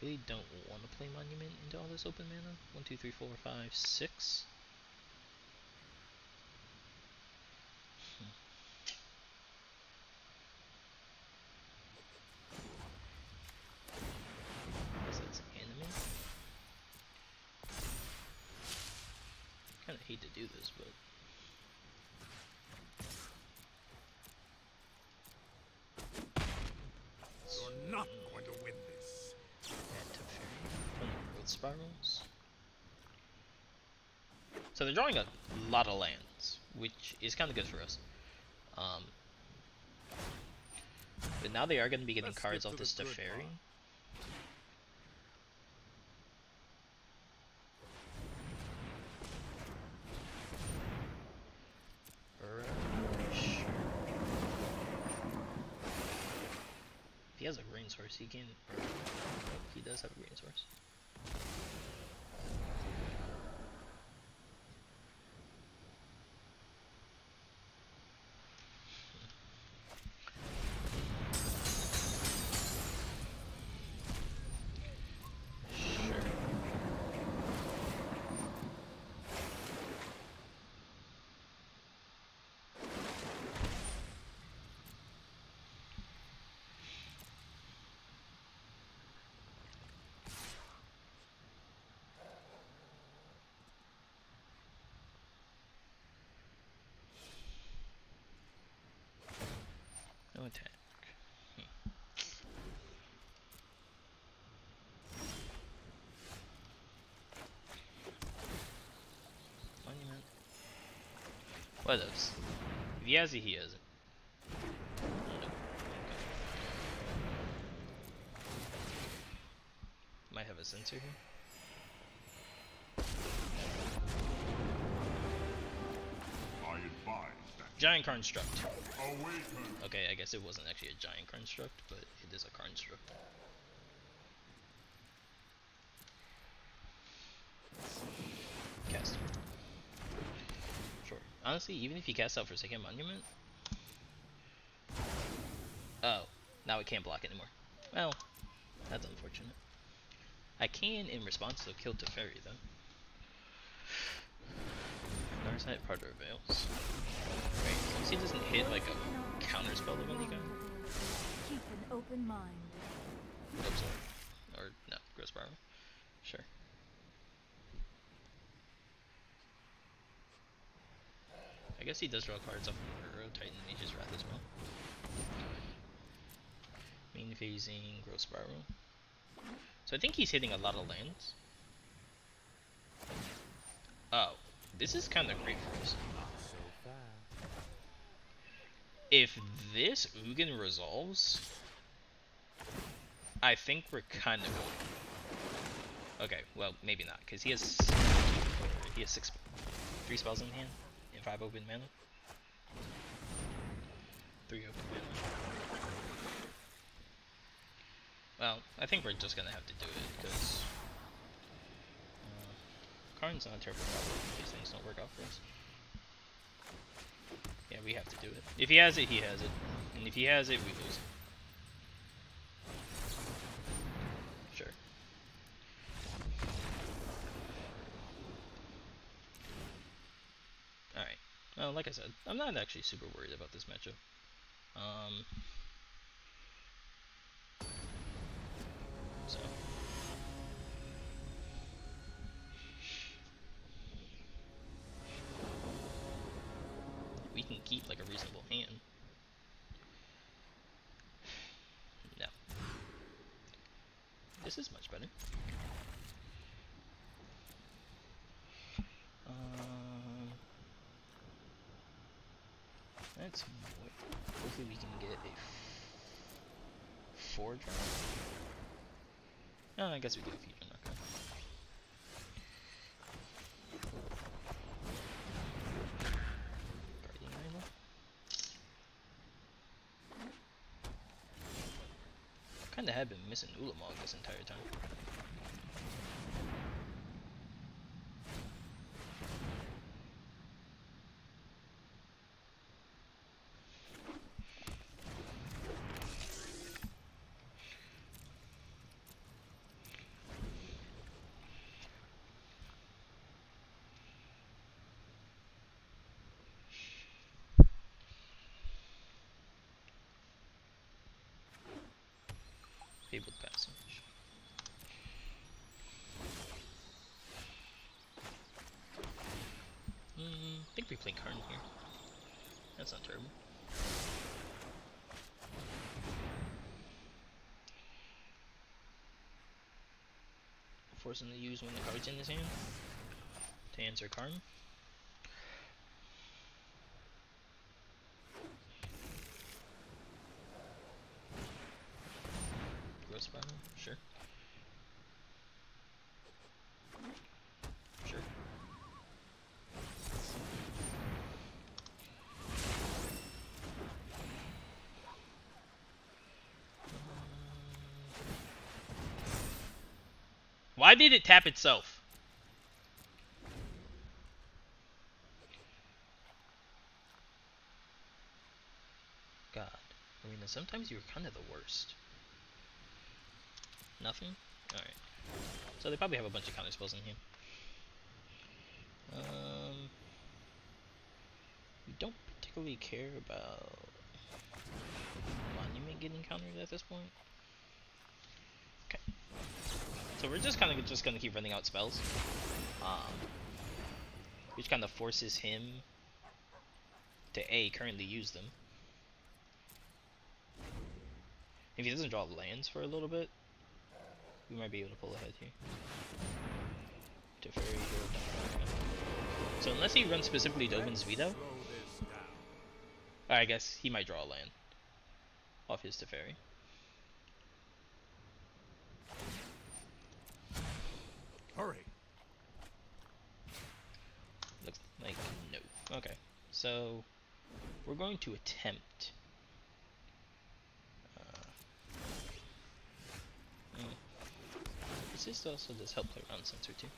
Really don't want to play Monument into all this open mana. One, two, three, four, five, six. Hmm. Guess that's enemy. Kinda hate to do this, but You're not going to win this. add to fairy. Playing growth spirals. So they're drawing a lot of lands, which is kind of good for us. Um, but now they are going to be getting Let's cards get off the this Teferi. part. Uro, sure. If he has a green source, he can. He does have a green source. Sure. No attack. Hmm. What else? If he has it, he has it. Nope. Okay. Might have a sensor here. I advise that Giant construct. Okay, I guess it wasn't actually a giant construct, but it is a construct. Cast. Honestly, even if you cast out Forsaken Monument. Oh, now it can't block anymore. Well, that's unfortunate. I can, in response, to kill Teferi, though. Narset, Parter of Veils. Wait, since he doesn't hit like a counter spell of any kind? Keep an open mind. Absorb. Or, no, Growth Spiral. Sure. I guess he does draw cards off of Murder Titan Mage's Wrath as well. Main phasing, Growth Spiral. So I think he's hitting a lot of lands. Oh, this is kind of great for us. If this Ugin resolves, I think we're kind of going. Okay, well maybe not, because he has he has six, three spells in hand, and five open mana. Three open mana. Well, I think we're just gonna have to do it because uh, Karn's not a terrible problem. These things don't work out for us. Yeah, we have to do it. If he has it, he has it. And if he has it, we lose. Sure. Well, like I said, I'm not actually super worried about this matchup. Um, so. We can keep like a reasonable hand. No. This is much better. Um, hopefully we can get a four drop. Oh, I guess we do a fusion. Okay. Kinda have been missing Ulamog this entire time. Fabled Passage. Mm, I think we play Karn here. That's not terrible. Force him to use one of the cards in his hand to answer Karn. Growth Spiral, sure. Sure. Why did it tap itself? God, I mean, sometimes you're kind of the worst. Nothing? Alright. So they probably have a bunch of counter spells in here. Um, we don't particularly care about Monument getting countered at this point. So we're just kind of just gonna keep running out spells. Um, which kind of forces him to A, currently use them. If he doesn't draw lands for a little bit, we might be able to pull ahead here. Teferi, Hero, So unless he runs specifically Dovin's Veto, I guess he might draw a land off his Teferi. Hurry. Looks like no. Okay, so we're going to attempt. Uh, mm. Resist also does help play around Censor too.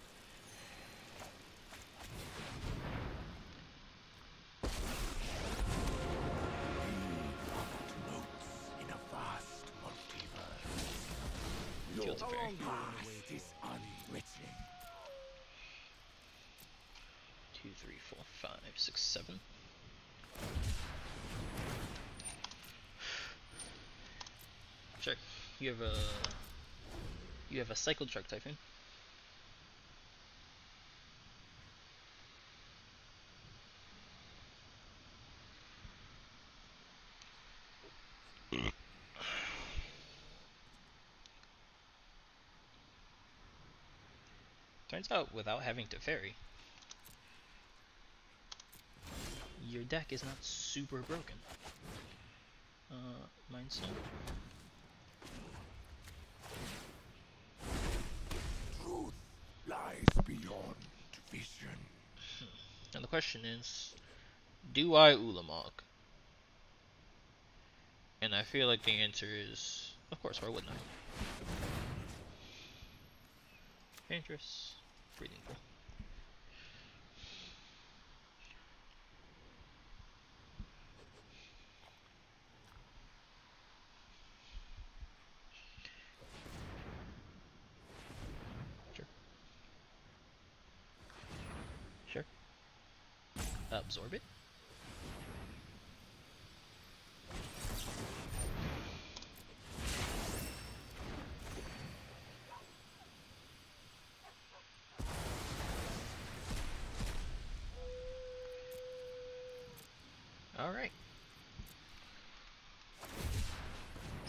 Notes in a vast multiverse. Kill Your Teferi. past is unwritten. Two, three, four, five, six, seven. Sure. You have a you have a cycled shark typhoon. Turns out, without having Teferi, your deck is not super broken. Uh, Mindstone. Truth lies beyond vision. And the question is, do I Ulamog? And I feel like the answer is, of course, why wouldn't I? Dangerous. Breeding Pool. Sure. Sure. Absorb it. Alright.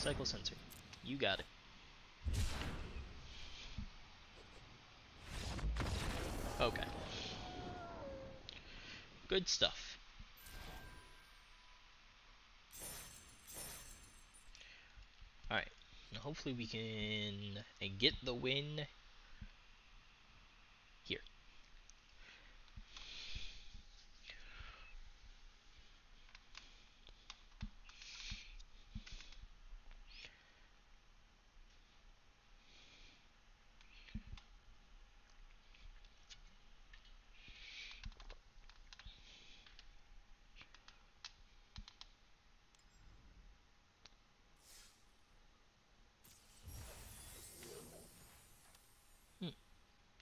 Cycle Censor. You got it. Okay. Good stuff. Alright. Hopefully we can uh, get the win here.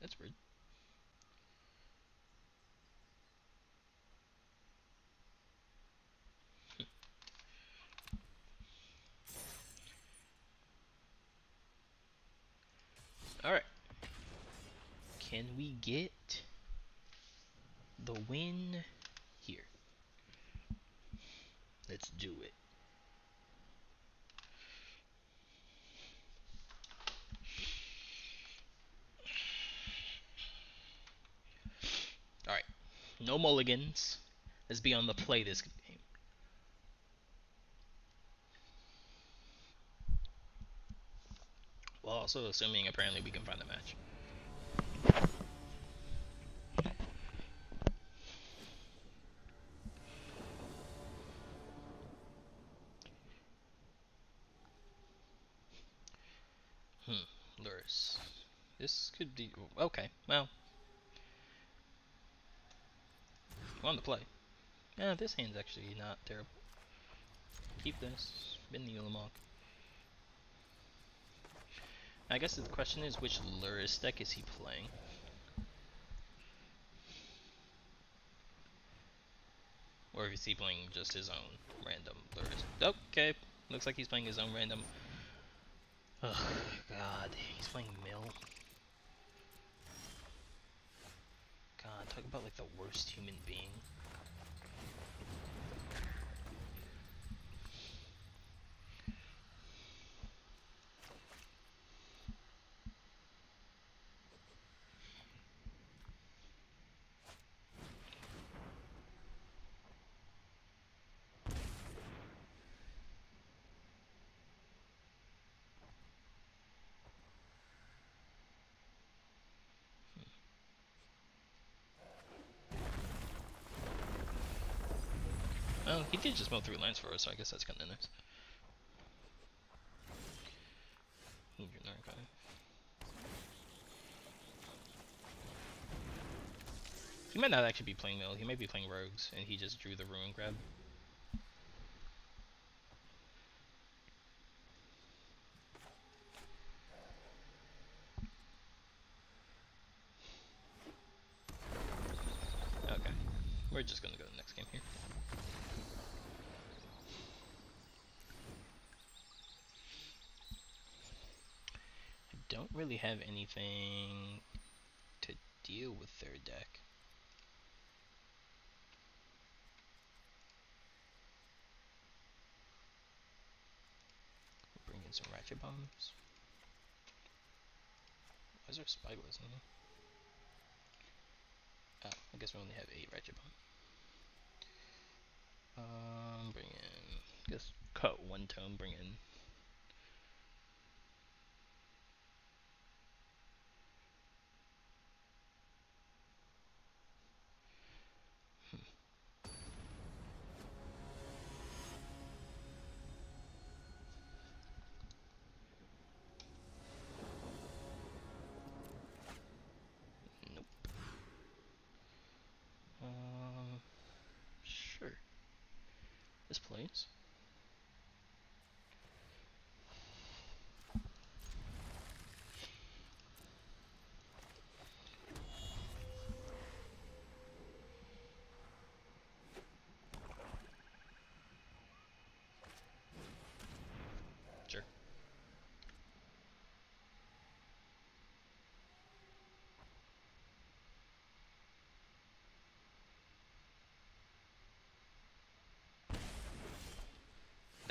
That's weird. Hmm. Alright. Can we get the win here? Let's do it. Alright. No mulligans. Let's be on the play this game. Well, also assuming apparently we can find the match. Hmm, Lurrus. This could be okay. Well, on the play. Yeah, this hand's actually not terrible. Keep this. Bin the Ulamog. I guess the question is which Lurrus deck is he playing? Or is he playing just his own random Lurrus? Okay, looks like he's playing his own random. Oh god, he's playing Mill. Uh, God, talk about like the worst human being. Oh, he did just mow three lands for us, so I guess that's kind of nice. He might not actually be playing mill. He might be playing rogues, and he just drew the Ruin Crab. Okay, we're just gonna go to the next game here. I don't have anything to deal with their deck. Bring in some ratchet bombs. Why is there spyglass in? Oh, I guess we only have eight ratchet bomb. Um, bring in. I Guess cut one tome. Bring in. This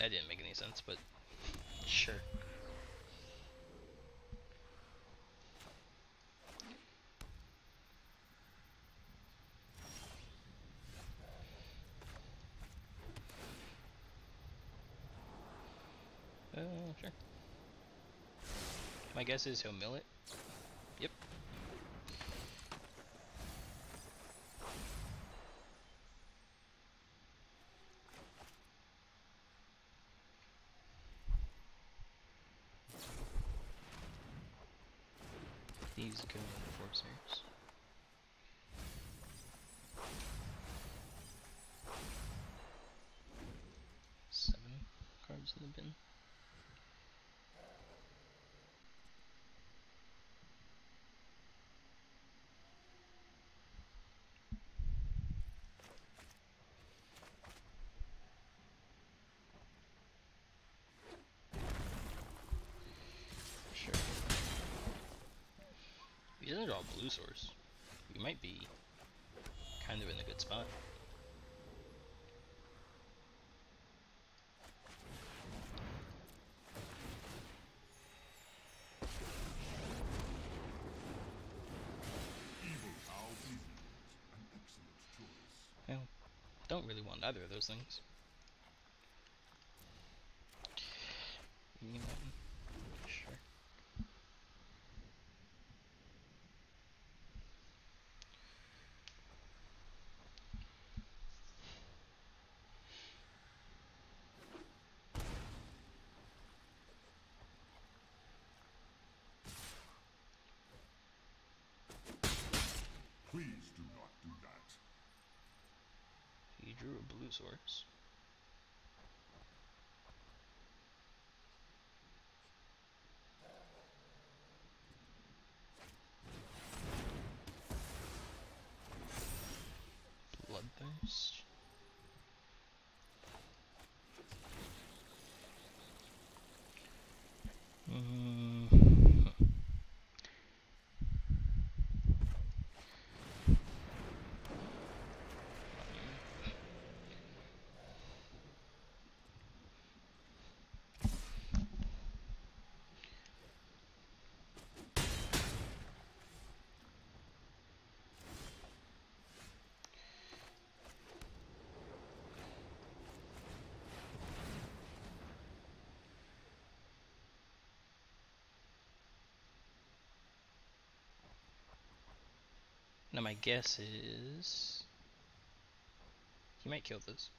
That didn't make any sense, but sure. Uh, sure. My guess is he'll mill it. Yep. These go in the forcers. Seven cards in the bin. Sure. Doesn't draw a blue source. We might be kind of in a good spot. Evil Cow Visions. An excellent choice. Well, don't really want either of those things. You know, sure. Please do not do that. Drew a blue source. Bloodthirst. Mm. Now my guess is he might kill this.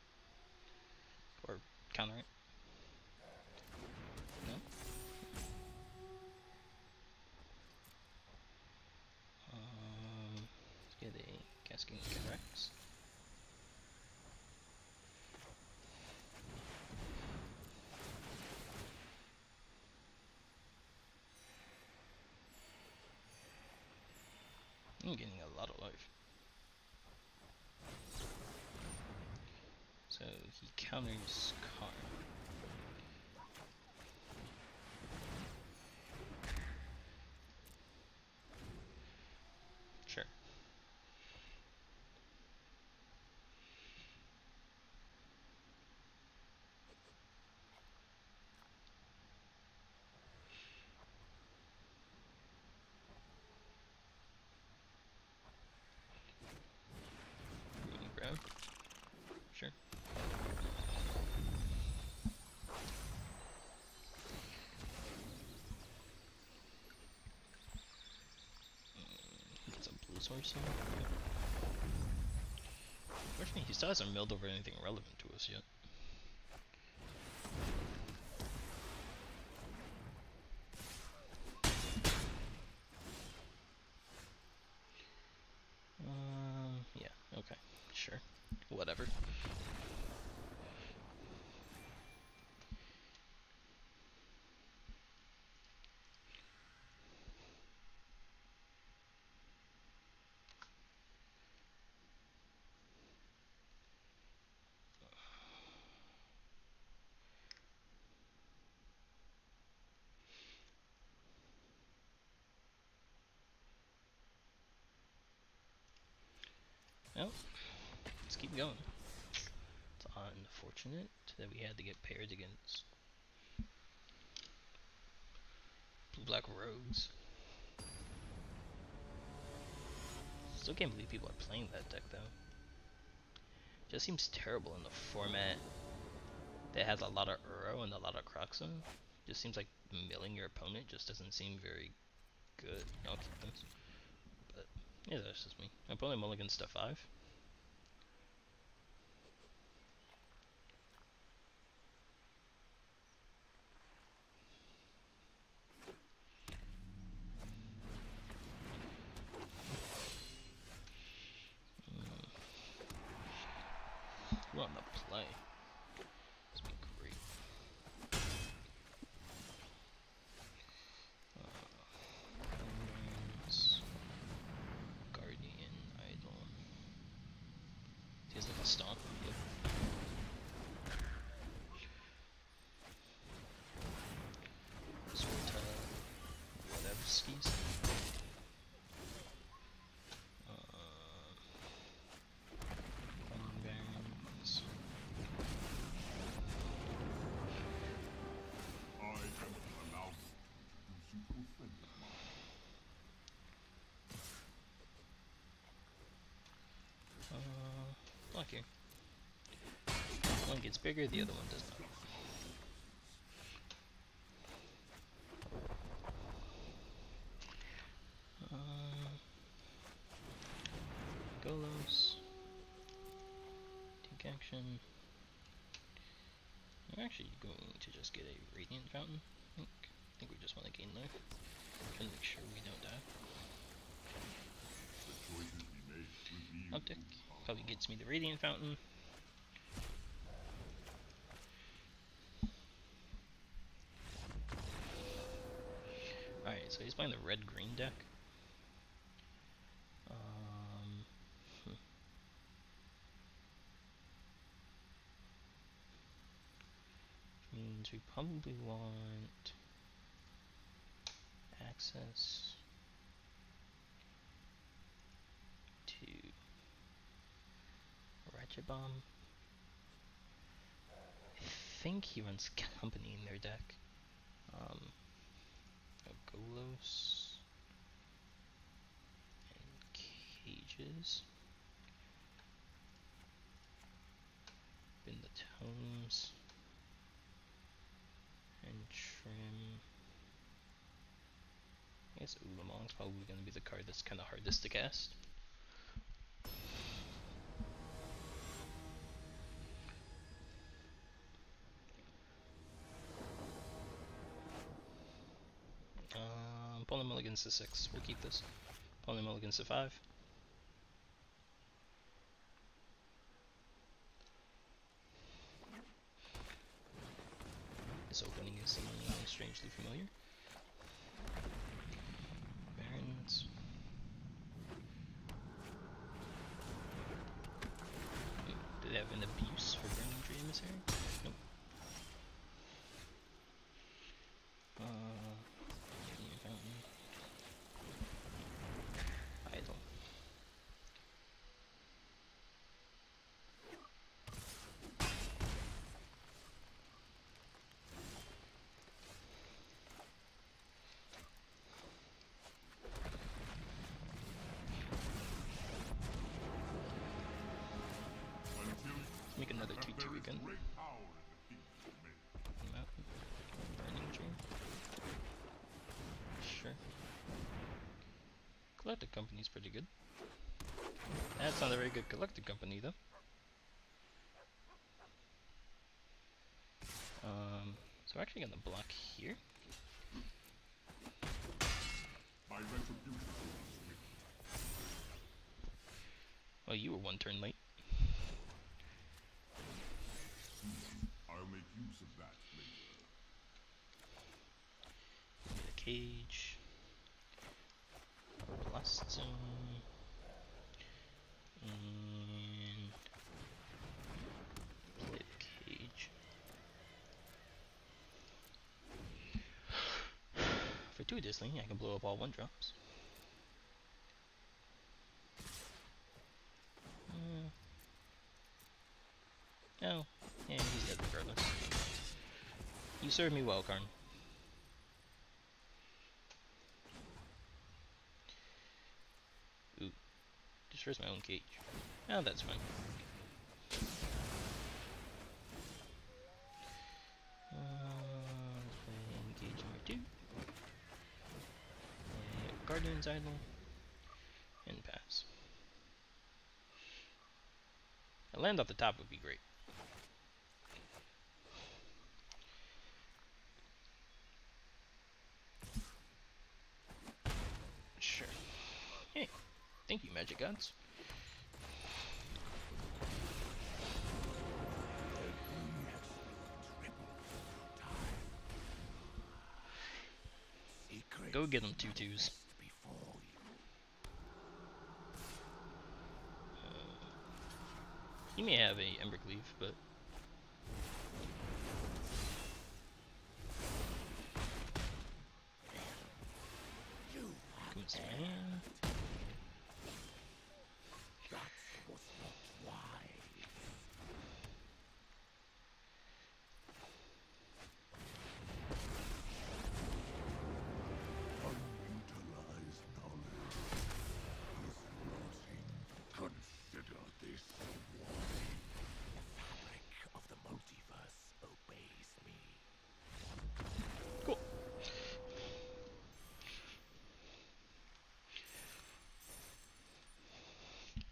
Or counter it. No. Um, let's get a Cascading Rex. I'm getting a lot of life. So he counters Karn. Sure. Really grab. Sure. Mm, Gets a blue source here. Unfortunately, he still hasn't milled over anything relevant to us yet. Um, yeah, okay, sure. Whatever. Well, let's keep going. It's unfortunate that we had to get paired against blue black rogues. Still can't believe people are playing that deck though. Just seems terrible in the format that has a lot of Uro and a lot of Kroxa. Just seems like milling your opponent just doesn't seem very good. I'll keep this. But yeah, that's just me. My opponent mulligans to 5. Who on the play? This would be great. Uh, Remnants, Guardian, Idol. He has like a stomp. Yep. Zorta, whatever skis. Uh, Clone Barons. I am a mouse. A simple friend of mine. Uh. One gets bigger, the other one does not. Uh, Golos. Take action. I'm actually going to just get a Radiant Fountain. I think, I think we just want to gain life. To make sure we don't die. The probably gets me the Radiant Fountain. Alright, so he's playing the red green deck. Um, hmm. Means we probably want access to Ratchet Bomb. I think he runs company in their deck. Um, Golos and cages. In the tomes and trim. I guess Ulamog's probably going to be the card that's kind of hardest to cast. Mulligans to six. We'll keep this. Poly mulligans to five. This opening is something strangely familiar. Barons. Hmm, Do they have an abuse for Burning Tree Emissary? Nope. Uh, Union Fountain. Idle. Make another 2 2 again. Mountain. Burning Tree. Sure. Collected Company's pretty good. That's not a very good collected company though. Um, so we're actually gonna block here. Well, you were one turn late. I'll make use of that later. Get a cage. Blast zone. And the cage. For two disling, I can blow up all one drops. Uh, oh, yeah, he's dead regardless. You served me well, Karn. Ooh. My. Oh, that's fine. Uh, engage Guardian's Idol. And pass. A land off the top would be great. Sure. Hey, thank you, Magic Gods. Go get them two twos. you. He may have a Embercleave, but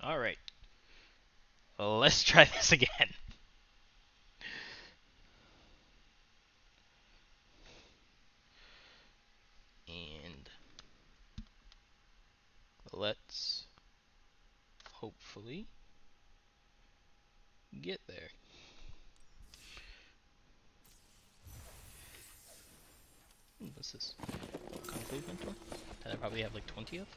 All right. Let's try this again. And let's hopefully get there. Hmm, What's this? Conclave mentor? That I probably have like 20 of?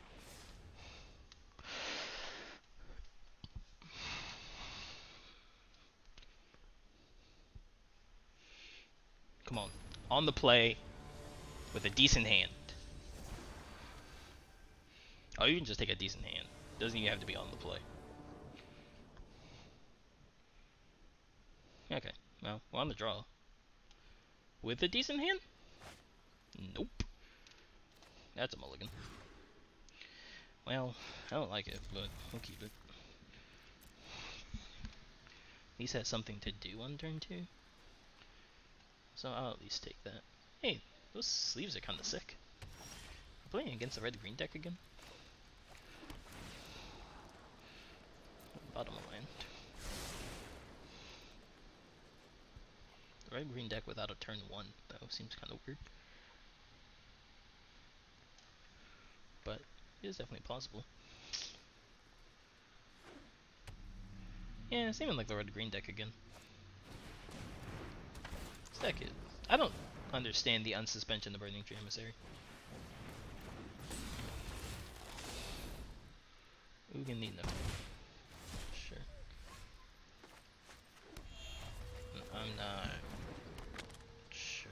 Come on. The play with a decent hand. Oh, you can just take a decent hand. Doesn't even have to be on the play. Okay. Well, we're on the draw. With a decent hand? Nope. That's a mulligan. Well, I don't like it, but we'll keep it. At least has something to do on turn two. So I'll at least take that. Hey, those sleeves are kinda sick. We're playing against the red green deck again. Bottom land. The red green deck without a turn one, though, seems kinda weird. but it is definitely possible. Yeah, it's even like the red green deck again. Is. I don't understand the unsuspension the Burning Tree Emissary. Ugin need no. Sure. I'm not sure.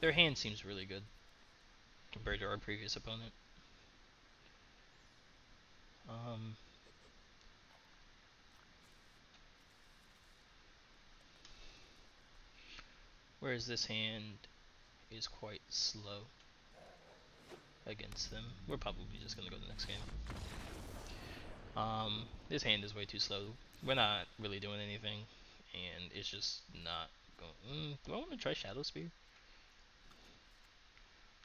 Their hand seems really good compared to our previous opponent. Um. Whereas this hand is quite slow against them. We're probably just gonna go to the next game. Um, this hand is way too slow. We're not really doing anything, and it's just not going. Mm, do I want to try Shadowspear?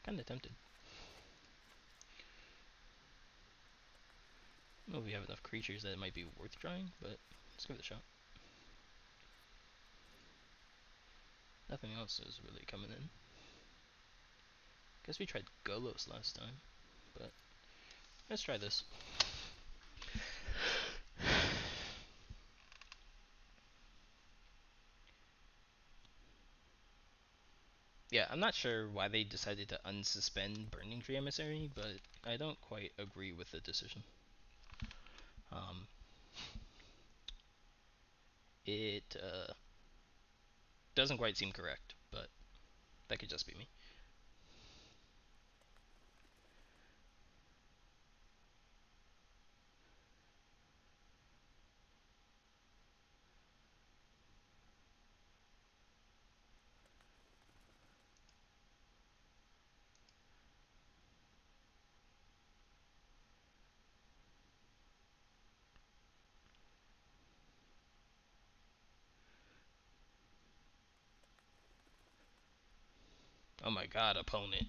Kind of tempted. I don't know if we have enough creatures that it might be worth trying, but let's give it a shot. Nothing else is really coming in. Guess we tried Golos last time, but let's try this. Yeah, I'm not sure why they decided to unsuspend Burning Tree Emissary, but I don't quite agree with the decision. Um, it uh, doesn't quite seem correct, but that could just be me. Oh my god, opponent.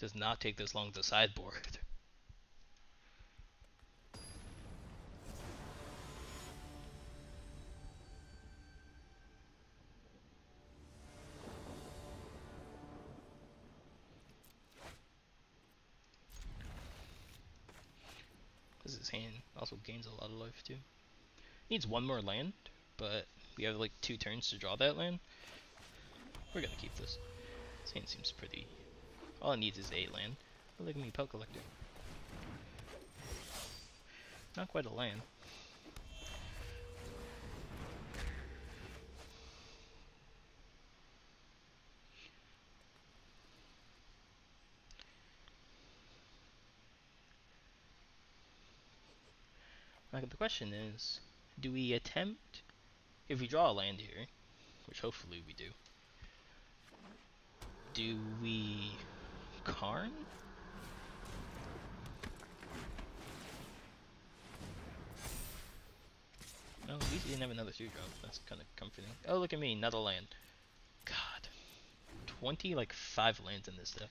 Does not take this long to sideboard. Because his hand also gains a lot of life too. Needs one more land, but we have like two turns to draw that land. We're gonna keep this. This hand seems pretty. All it needs is a land. Oh, look at me, Pelt Collector. Not quite a land. Like the question is, do we attempt if we draw a land here, which hopefully we do. Do we Karn? No, at least didn't have another two drop. That's kind of comforting. Oh, look at me, another land. God, twenty like five lands in this deck.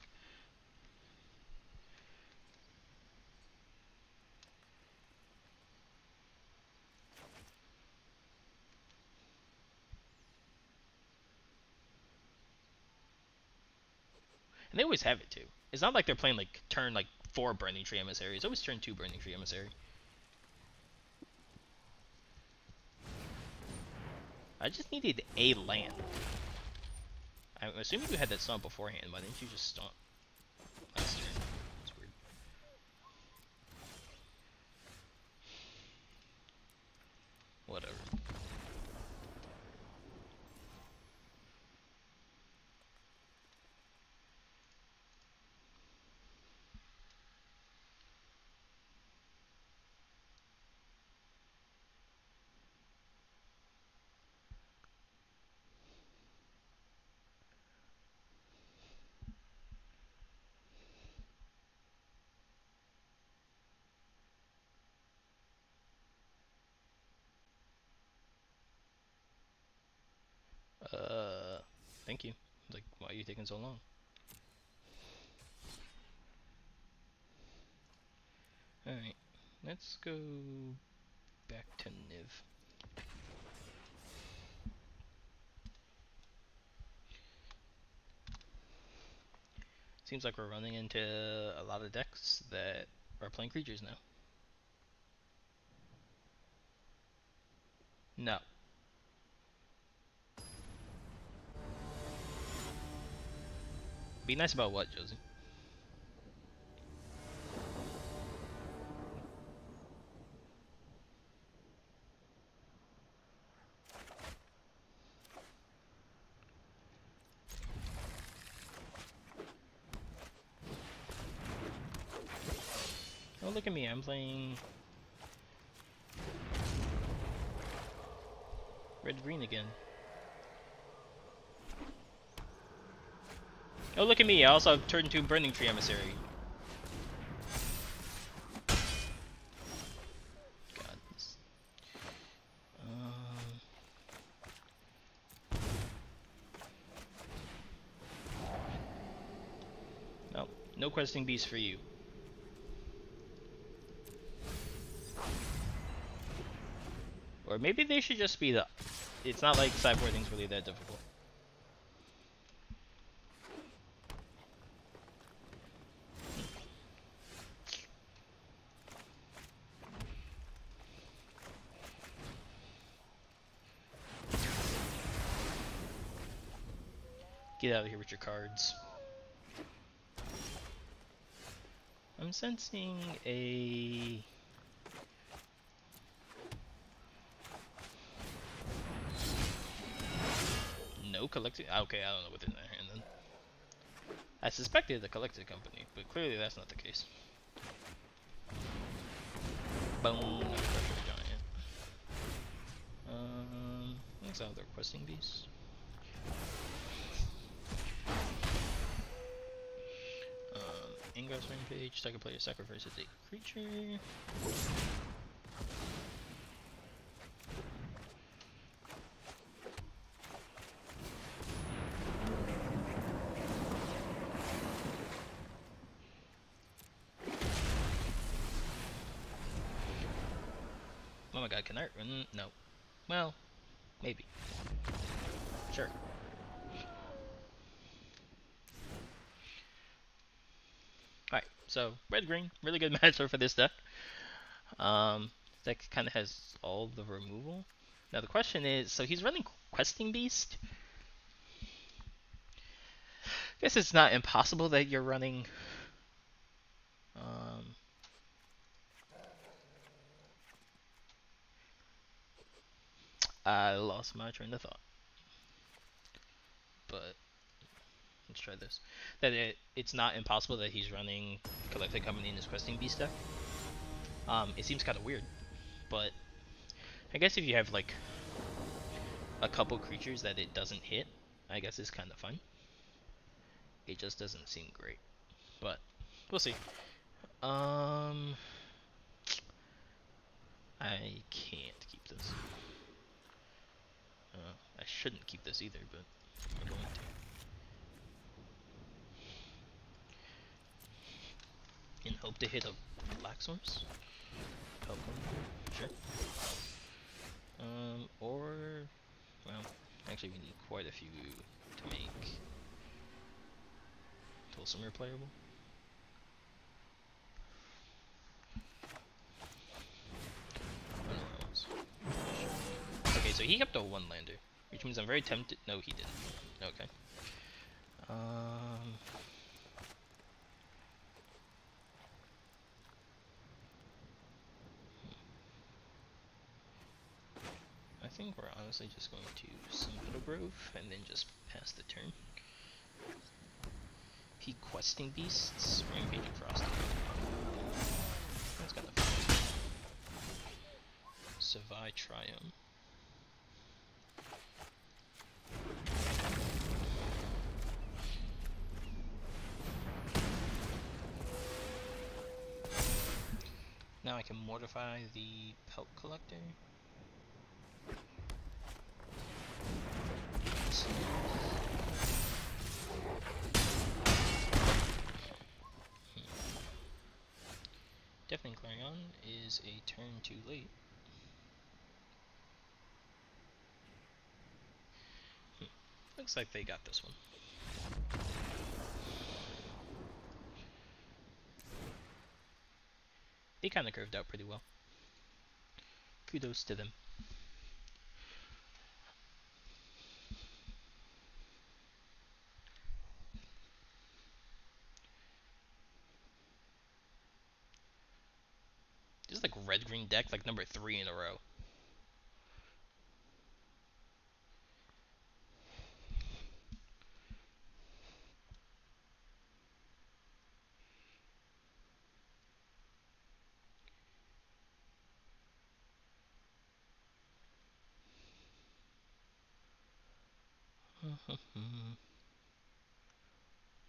And they always have it too. It's not like they're playing like turn like four Burning Tree Emissary. It's always turn two Burning Tree Emissary. I just needed a land. I'm assuming you had that stomp beforehand. Why didn't you just stomp last turn? That's weird. Whatever. Uh, thank you. Like, why are you taking so long? Alright, let's go back to Niv. Seems like we're running into a lot of decks that are playing creatures now. No. Be nice about what, Josie? At me, I also turned into Burning Tree Emissary. Um, no, questing beast for you. Or maybe they should just be the. It's not like sideboarding's really that difficult. Get out of here with your cards. I'm sensing a no collected. Okay, I don't know what's in their hand then. I suspected the collected company, but clearly that's not the case. Boom, another pressure giant. Um, exile the questing Angrath's Rampage, second player sacrifices a creature. Oh my god, can I run? No. Well, maybe. Sure. Alright, so red green, really good matchup for this deck. Um, deck kind of has all the removal. Now the question is, so he's running Questing Beast. Guess it's not impossible that you're running. Um, I lost my train of thought. But let's try this. That it, it's not impossible that he's running Collected Company in his Questing Beast deck. Um, it seems kind of weird, but I guess if you have like a couple creatures that it doesn't hit, I guess it's kind of fun. It just doesn't seem great, but we'll see. Um, I can't keep this. Uh, I shouldn't keep this either, but I'm going to. In hope to hit a black source. Help sure. Um, or well, actually we need quite a few to make Tolsimir playable. Okay, so he kept a one lander, which means I'm very tempted. No, he didn't. Okay. Um. Think we're honestly just going to Sunpetal Grove and then just pass the turn. He questing beasts, rampage frosty. That's kind of fun. Savai Triome. Now I can mortify the pelt collector. Deafening Clarion is a turn too late. Hmm. Looks like they got this one. They kind of curved out pretty well. Kudos to them. Green deck, like number three in a row.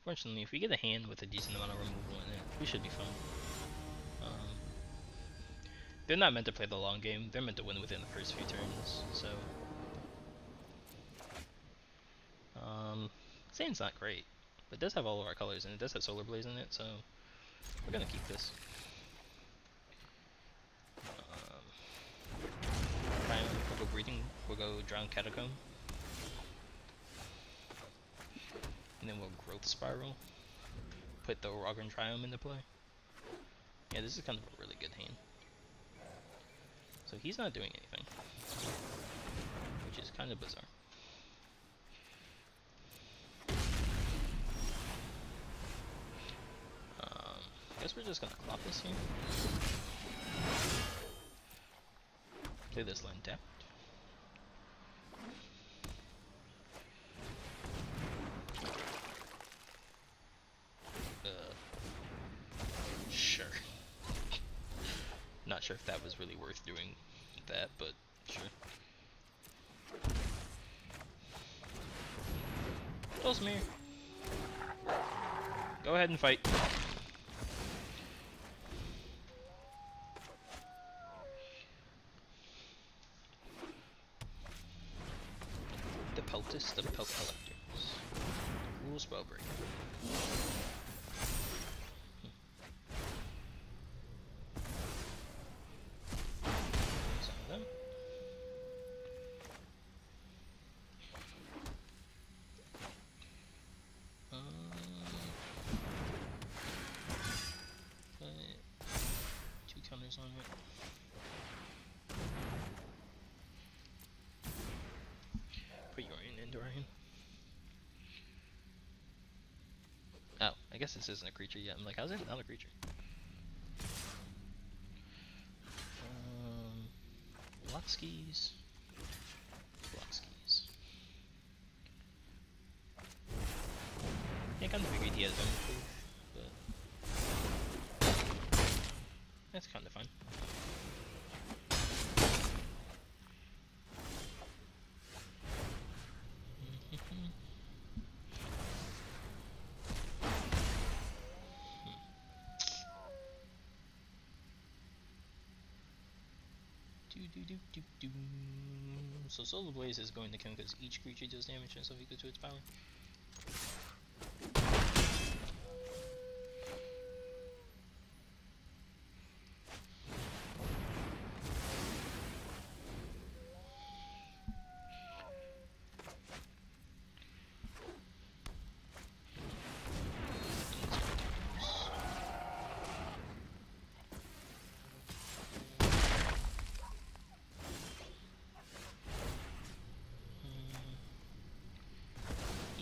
Fortunately, if we get a hand with a decent amount of removal in it, we should be fine. Um, they're not meant to play the long game, they're meant to win within the first few turns, so... Um, not great, but it does have all of our colors, and it does have Solar Blaze in it, so we're gonna keep this. Um, we'll go Breathing, we'll go Drowned Catacomb. And then we'll Growth Spiral. Put the Raugrin Triome into play. Yeah, this is kind of a really good hand. So he's not doing anything. Which is kind of bizarre. Um, guess we're just gonna clop this here. Play this land tapped. Uh, sure. Not sure if that was really worth doing that, but sure. me Go ahead and fight. The Peltus, the Pelt Collectors. Rules, Cool Spellbreak. Some of them. Um, put two counters on it. Put Yorion and Dorian. Oh, I guess this isn't a creature yet. I'm like, how's it not a creature? Um, Blockskis. Blockskis. Yeah, I kind of figured he had his own proof, but that's kind of fun. Do do do do do. So Solar Blaze is going to kill because each creature deals damage and stuff equal to its power. Hmm.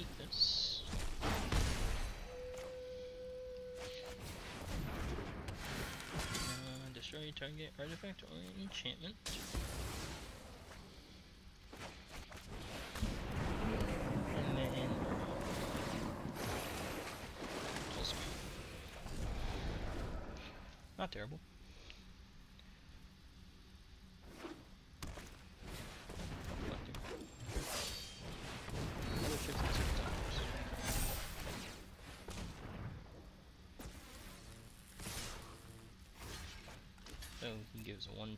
Eat this. Uh, destroy target artifact or enchantment. Not terrible. Collector. Another 56 dollars. So he gives one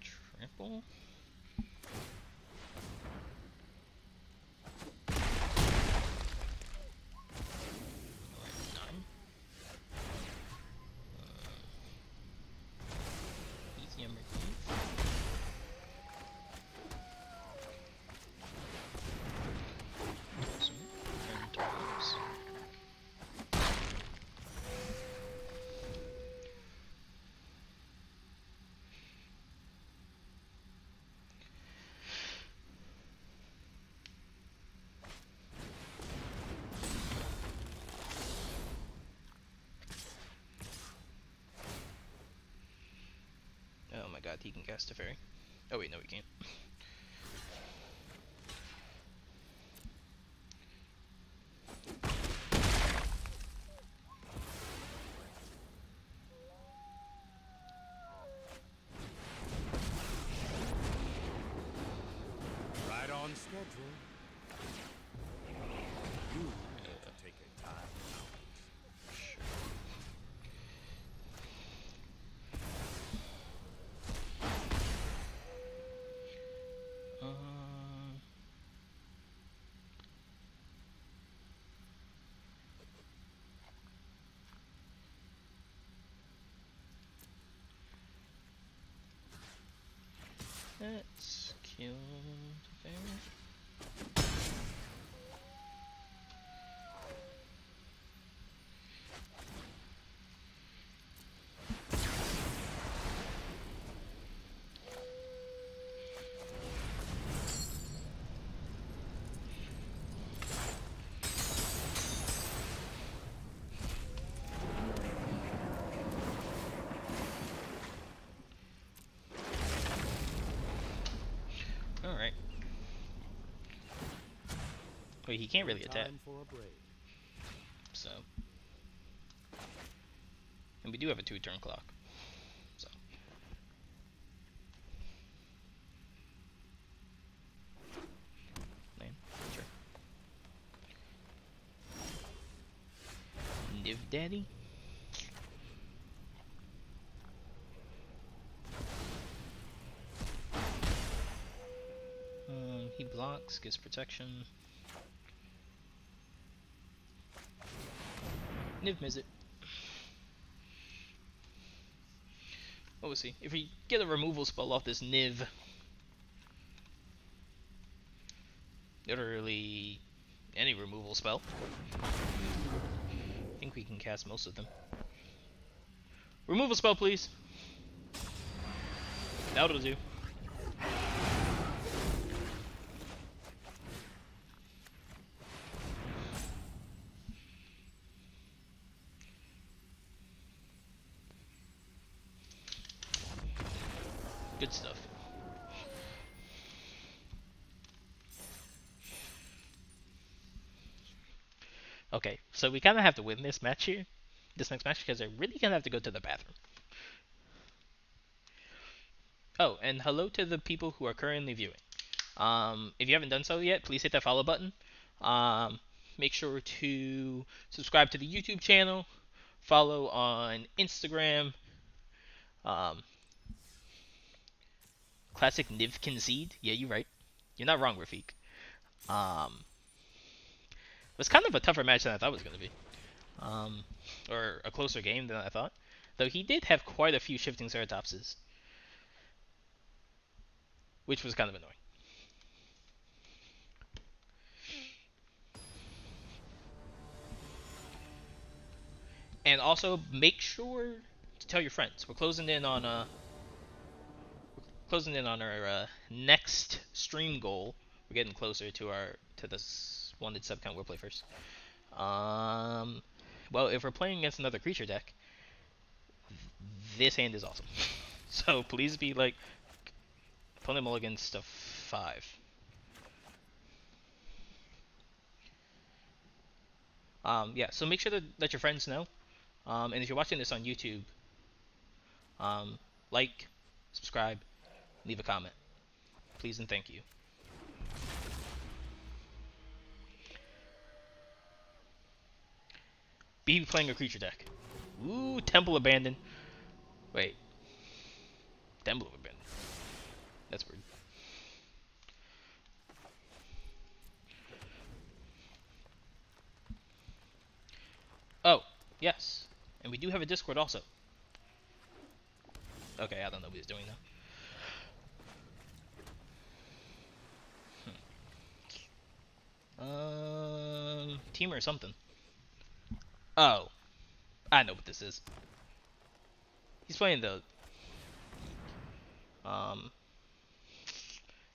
forgot he can cast a fairy. Oh wait, no, he can't. Right on schedule. You need to take a time out. Um, let's kill the bear. Alright. Wait, he can't really attack, Time for a break. so. And we do have a two turn clock. So. Sure. Niv Daddy? Um, he blocks, gets protection. Niv Mizzet. What was he? If we get a removal spell off this Niv, literally any removal spell, I think we can cast most of them. Removal spell, please. That'll do. Good stuff. Okay, so we kind of have to win this match here, this next match, because I really gonna have to go to the bathroom. Oh, and hello to the people who are currently viewing. Um, if you haven't done so yet, please hit that follow button. Um, make sure to subscribe to the YouTube channel, follow on Instagram. Um, classic Niv concede. Yeah, you're right. You're not wrong, Rafik. Um, was kind of a tougher match than I thought it was going to be. Um, or a closer game than I thought. Though he did have quite a few shifting Ceratopses. Which was kind of annoying. And also make sure to tell your friends. We're closing in on uh closing in on our uh, next stream goal. We're getting closer to our to this wanted sub count. We'll play first. Um, well, if we're playing against another creature deck, this hand is awesome. so please be like, opponent mulligans to five. Um, yeah, so make sure that, let your friends know. Um, and if you're watching this on YouTube, um, like, subscribe, leave a comment. Please and thank you. Be playing a creature deck. Ooh, Temple Abandon. Wait. Temple Abandon. That's weird. Oh, yes. And we do have a Discord also. Okay, I don't know what he's doing now. Um, team or something. Oh, I know what this is. He's playing the um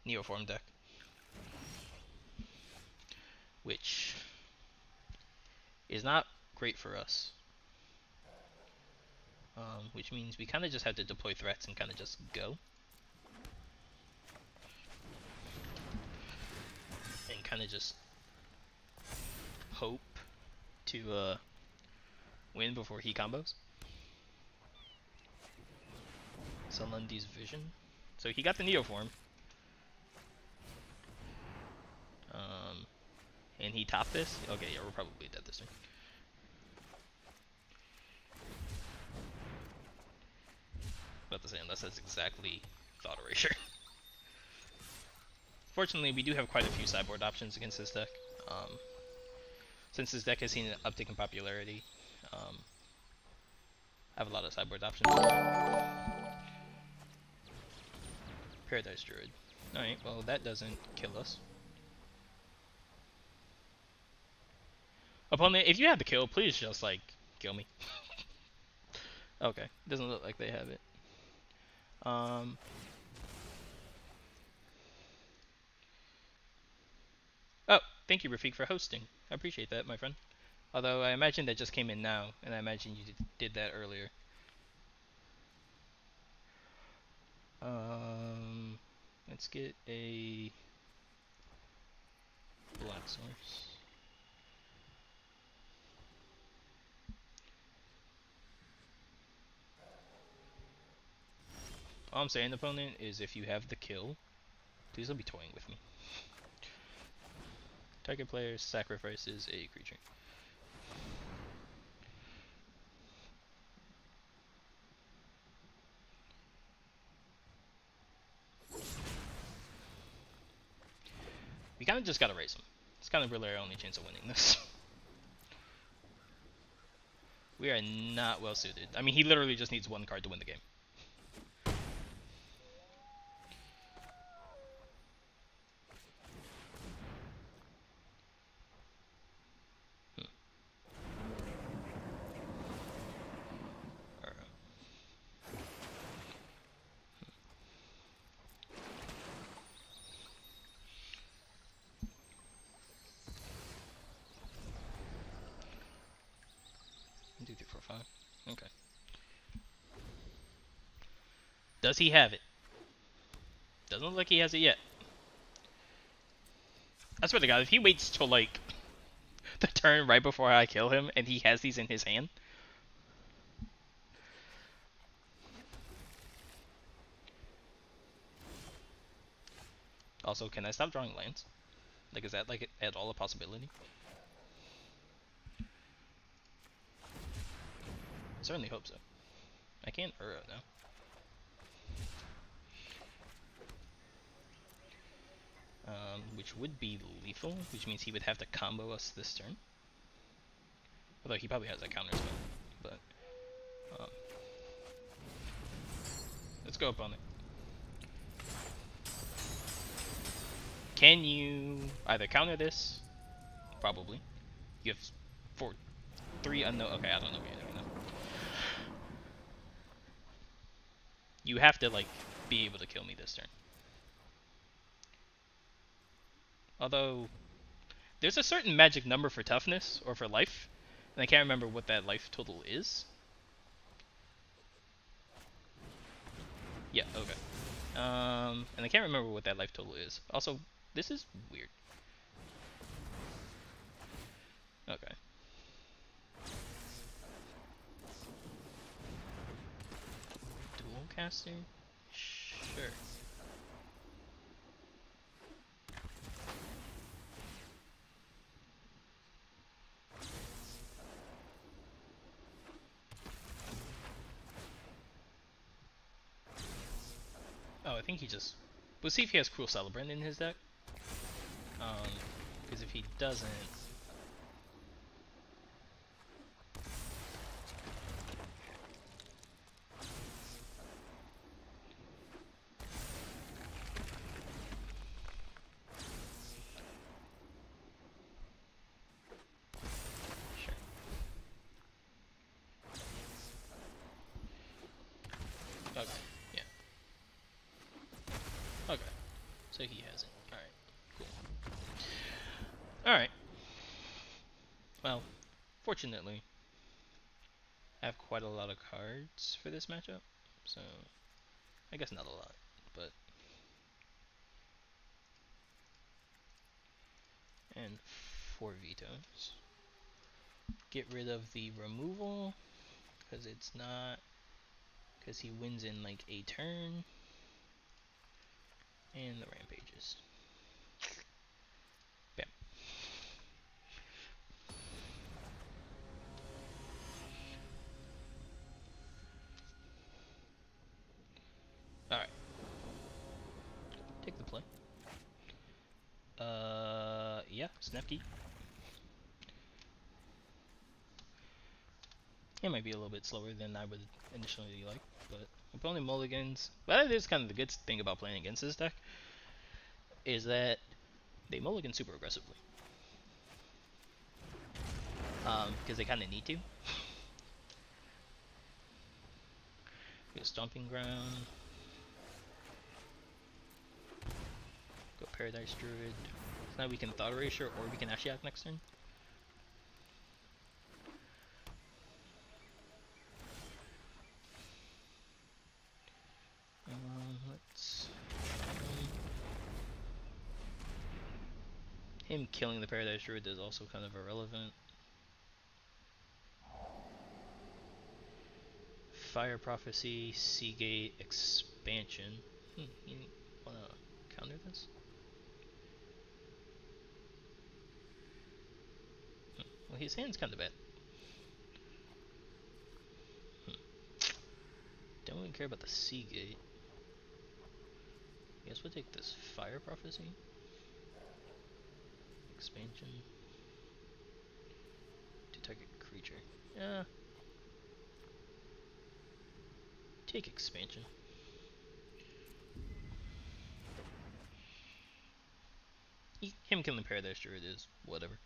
Neoform deck, which is not great for us. um, which means we kind of just have to deploy threats and kind of just go. And kind of just hope to uh, win before he combos. Lundy's vision. So he got the Neoform. Um, and he topped this? Okay, yeah, we're probably dead this turn. About to say, unless that's exactly Thought Erasure. Fortunately, we do have quite a few sideboard options against this deck. Um, since this deck has seen an uptick in popularity, um, I have a lot of sideboard options. Paradise Druid. Alright, well that doesn't kill us. Opponent, if you have the kill, please just like kill me. okay, doesn't look like they have it. Um. Oh, thank you, Rafik, for hosting. I appreciate that, my friend. Although I imagine that just came in now, and I imagine you did that earlier. Um, let's get a black source. All I'm saying, opponent, is if you have the kill, please don't be toying with me. Target player sacrifices a creature. We kind of just gotta raise him. It's kind of really our only chance of winning this. we are not well suited. I mean, he literally just needs one card to win the game. Does he have it? Doesn't look like he has it yet. I swear to God, if he waits till like the turn right before I kill him and he has these in his hand. Also, can I stop drawing lands? Like, is that like at all a possibility? I certainly hope so. I can't Uro now. Um, which would be lethal, which means he would have to combo us this turn. Although he probably has a counter spell, but um, let's go up on it. Can you either counter this? Probably. You have four, three unknown. Okay, I don't know. You have to like be able to kill me this turn. Although, there's a certain magic number for toughness, or for life, and I can't remember what that life total is. Yeah, okay. Um, and I can't remember what that life total is. Also, this is weird. Okay. Dual caster? Sure. Think he just... We'll see if he has Cruel Celebrant in his deck. Um, because if he doesn't... So he hasn't. Alright, cool. Alright. Well, fortunately, I have quite a lot of cards for this matchup, so I guess not a lot, but and four vetoes. Get rid of the removal because it's not because he wins in like a turn and the rampages. Key. It might be a little bit slower than I would initially like, but opponent mulligans. Well, that is kind of the good thing about playing against this deck, is that they mulligan super aggressively. Um, because they kind of need to. Go Stomping Ground. Go Paradise Druid. Now we can Thought Erasure or we can Ashiok next turn. Um, let's. him killing the Paradise Druid is also kind of irrelevant. Fire Prophecy, Seagate, Expansion. Hmm, you wanna counter this? Hmm, Well, his hand's kind of bad. Hmm. Don't even care about the sea Seagate. Guess we'll take this Fire Prophecy. Expansion. To target creature. Yeah. Take expansion. He, him killing Paradise Druid is whatever.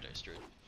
Paradise Druid.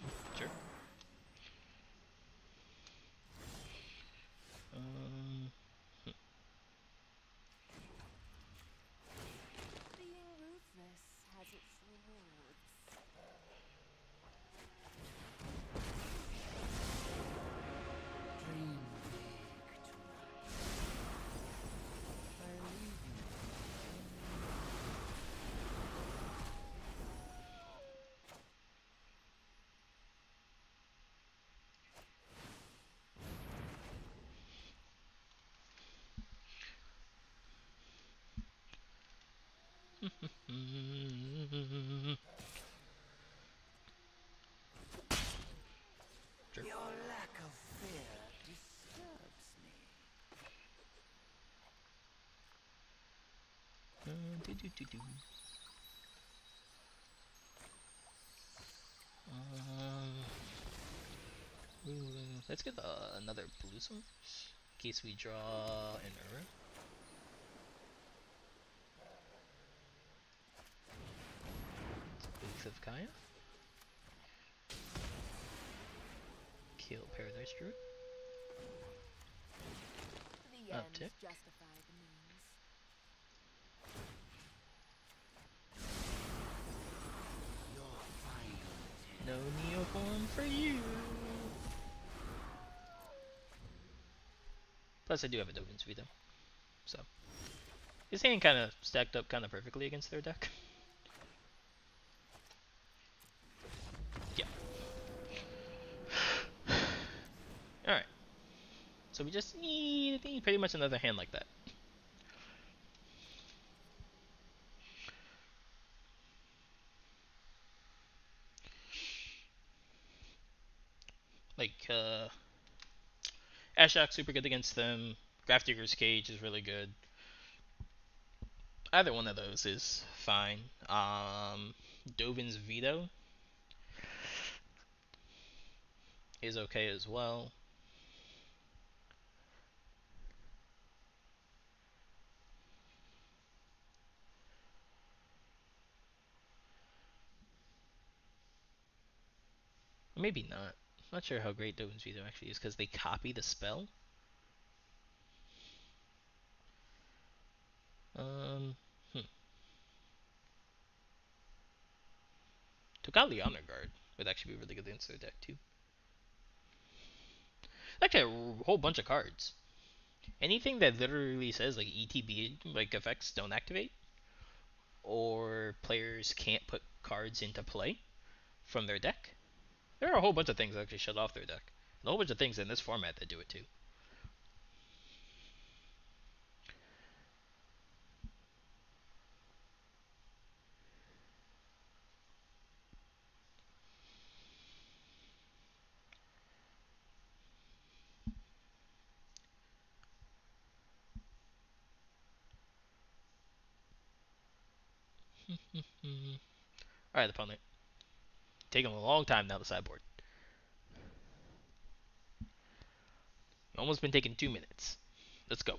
Your lack of fear disturbs me. Uh, let's get another blue source in case we draw an error. Oath of Kaya. Kill Paradise Druid. The uh, Uptick. justify the means. Your final No Neoform for you. Plus, I do have a Dovin's Veto. So. His hand kind of stacked up kind of perfectly against their deck. So we just need, pretty much another hand like that. Like uh, Ashiok super good against them. Grafdigger's Cage is really good. Either one of those is fine. Um, Dovin's Veto is okay as well. Maybe not. Not sure how great Dovin's Veto actually is because they copy the spell. Um, hmm. The Honor Guard would actually be really good against their deck too. Actually, a whole bunch of cards. Anything that literally says like ETB like effects don't activate, or players can't put cards into play from their deck. There are a whole bunch of things that actually shut off their deck. A whole bunch of things in this format that do it too. Alright, the opponent. Taking a long time now, the sideboard. Almost been taking two minutes. Let's go.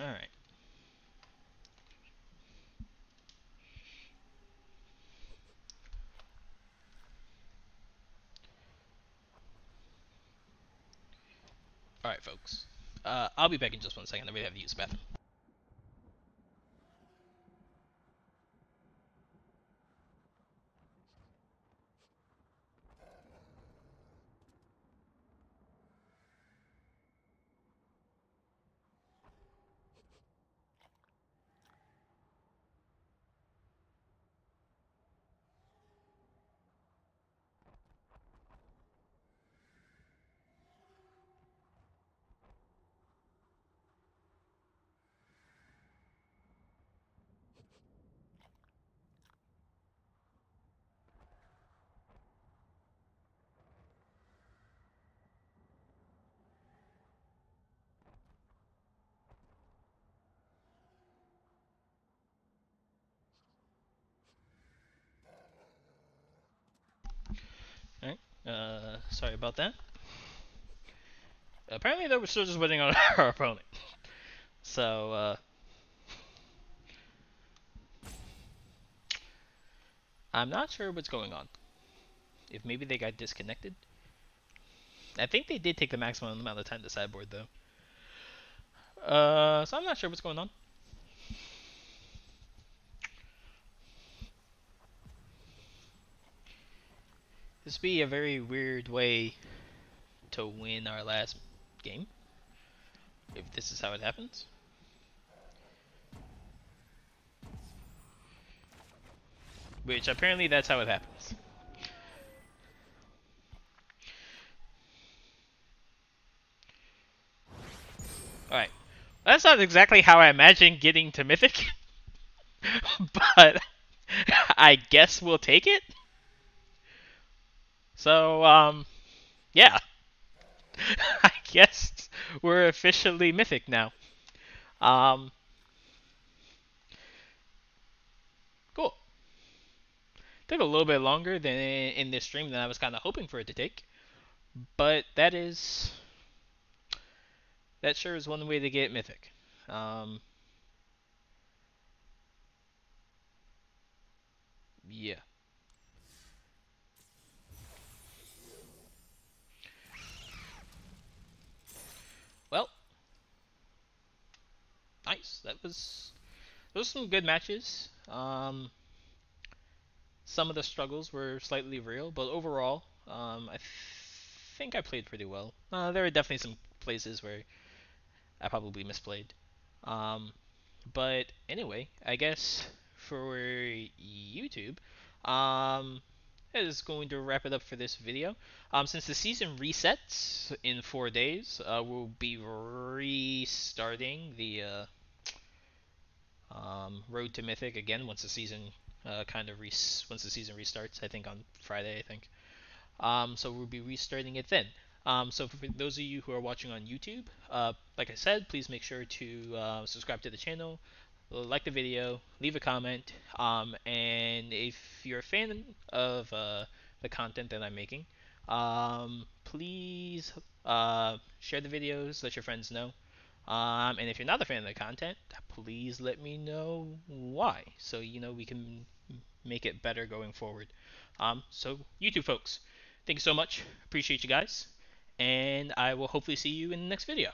Alright. Alright, folks. Uh, I'll be back in just one second. I really have to use the bathroom. Alright. Uh, sorry about that. Apparently, they were still just waiting on our opponent. So, uh, I'm not sure what's going on. If maybe they got disconnected. I think they did take the maximum amount of time to sideboard, though. Uh, so I'm not sure what's going on. This be a very weird way to win our last game. If this is how it happens. Which apparently that's how it happens. Alright. That's not exactly how I imagined getting to Mythic. but I guess we'll take it. So, um, yeah. I guess we're officially mythic now. Um, cool. Took a little bit longer than in this stream than I was kind of hoping for it to take, but that is that sure is one way to get mythic. Um, yeah. Those are some good matches. Um, some of the struggles were slightly real, but overall, um, I th- think I played pretty well. Uh, there were definitely some places where I probably misplayed. Um, but anyway, I guess for YouTube, um, that is going to wrap it up for this video. Um, since the season resets in four days, uh, we'll be restarting the uh, um, Road to Mythic again once the season uh, kind of res- once the season restarts. I think on Friday. I think. Um, so we'll be restarting it then. Um, so for those of you who are watching on YouTube, uh, like I said, please make sure to uh, subscribe to the channel, like the video, leave a comment, um, and if you're a fan of uh, the content that I'm making, um, please uh, share the videos, let your friends know. Um, and if you're not a fan of the content, please let me know why, so you know we can make it better going forward. Um, so YouTube folks, thank you so much. Appreciate you guys, and I will hopefully see you in the next video.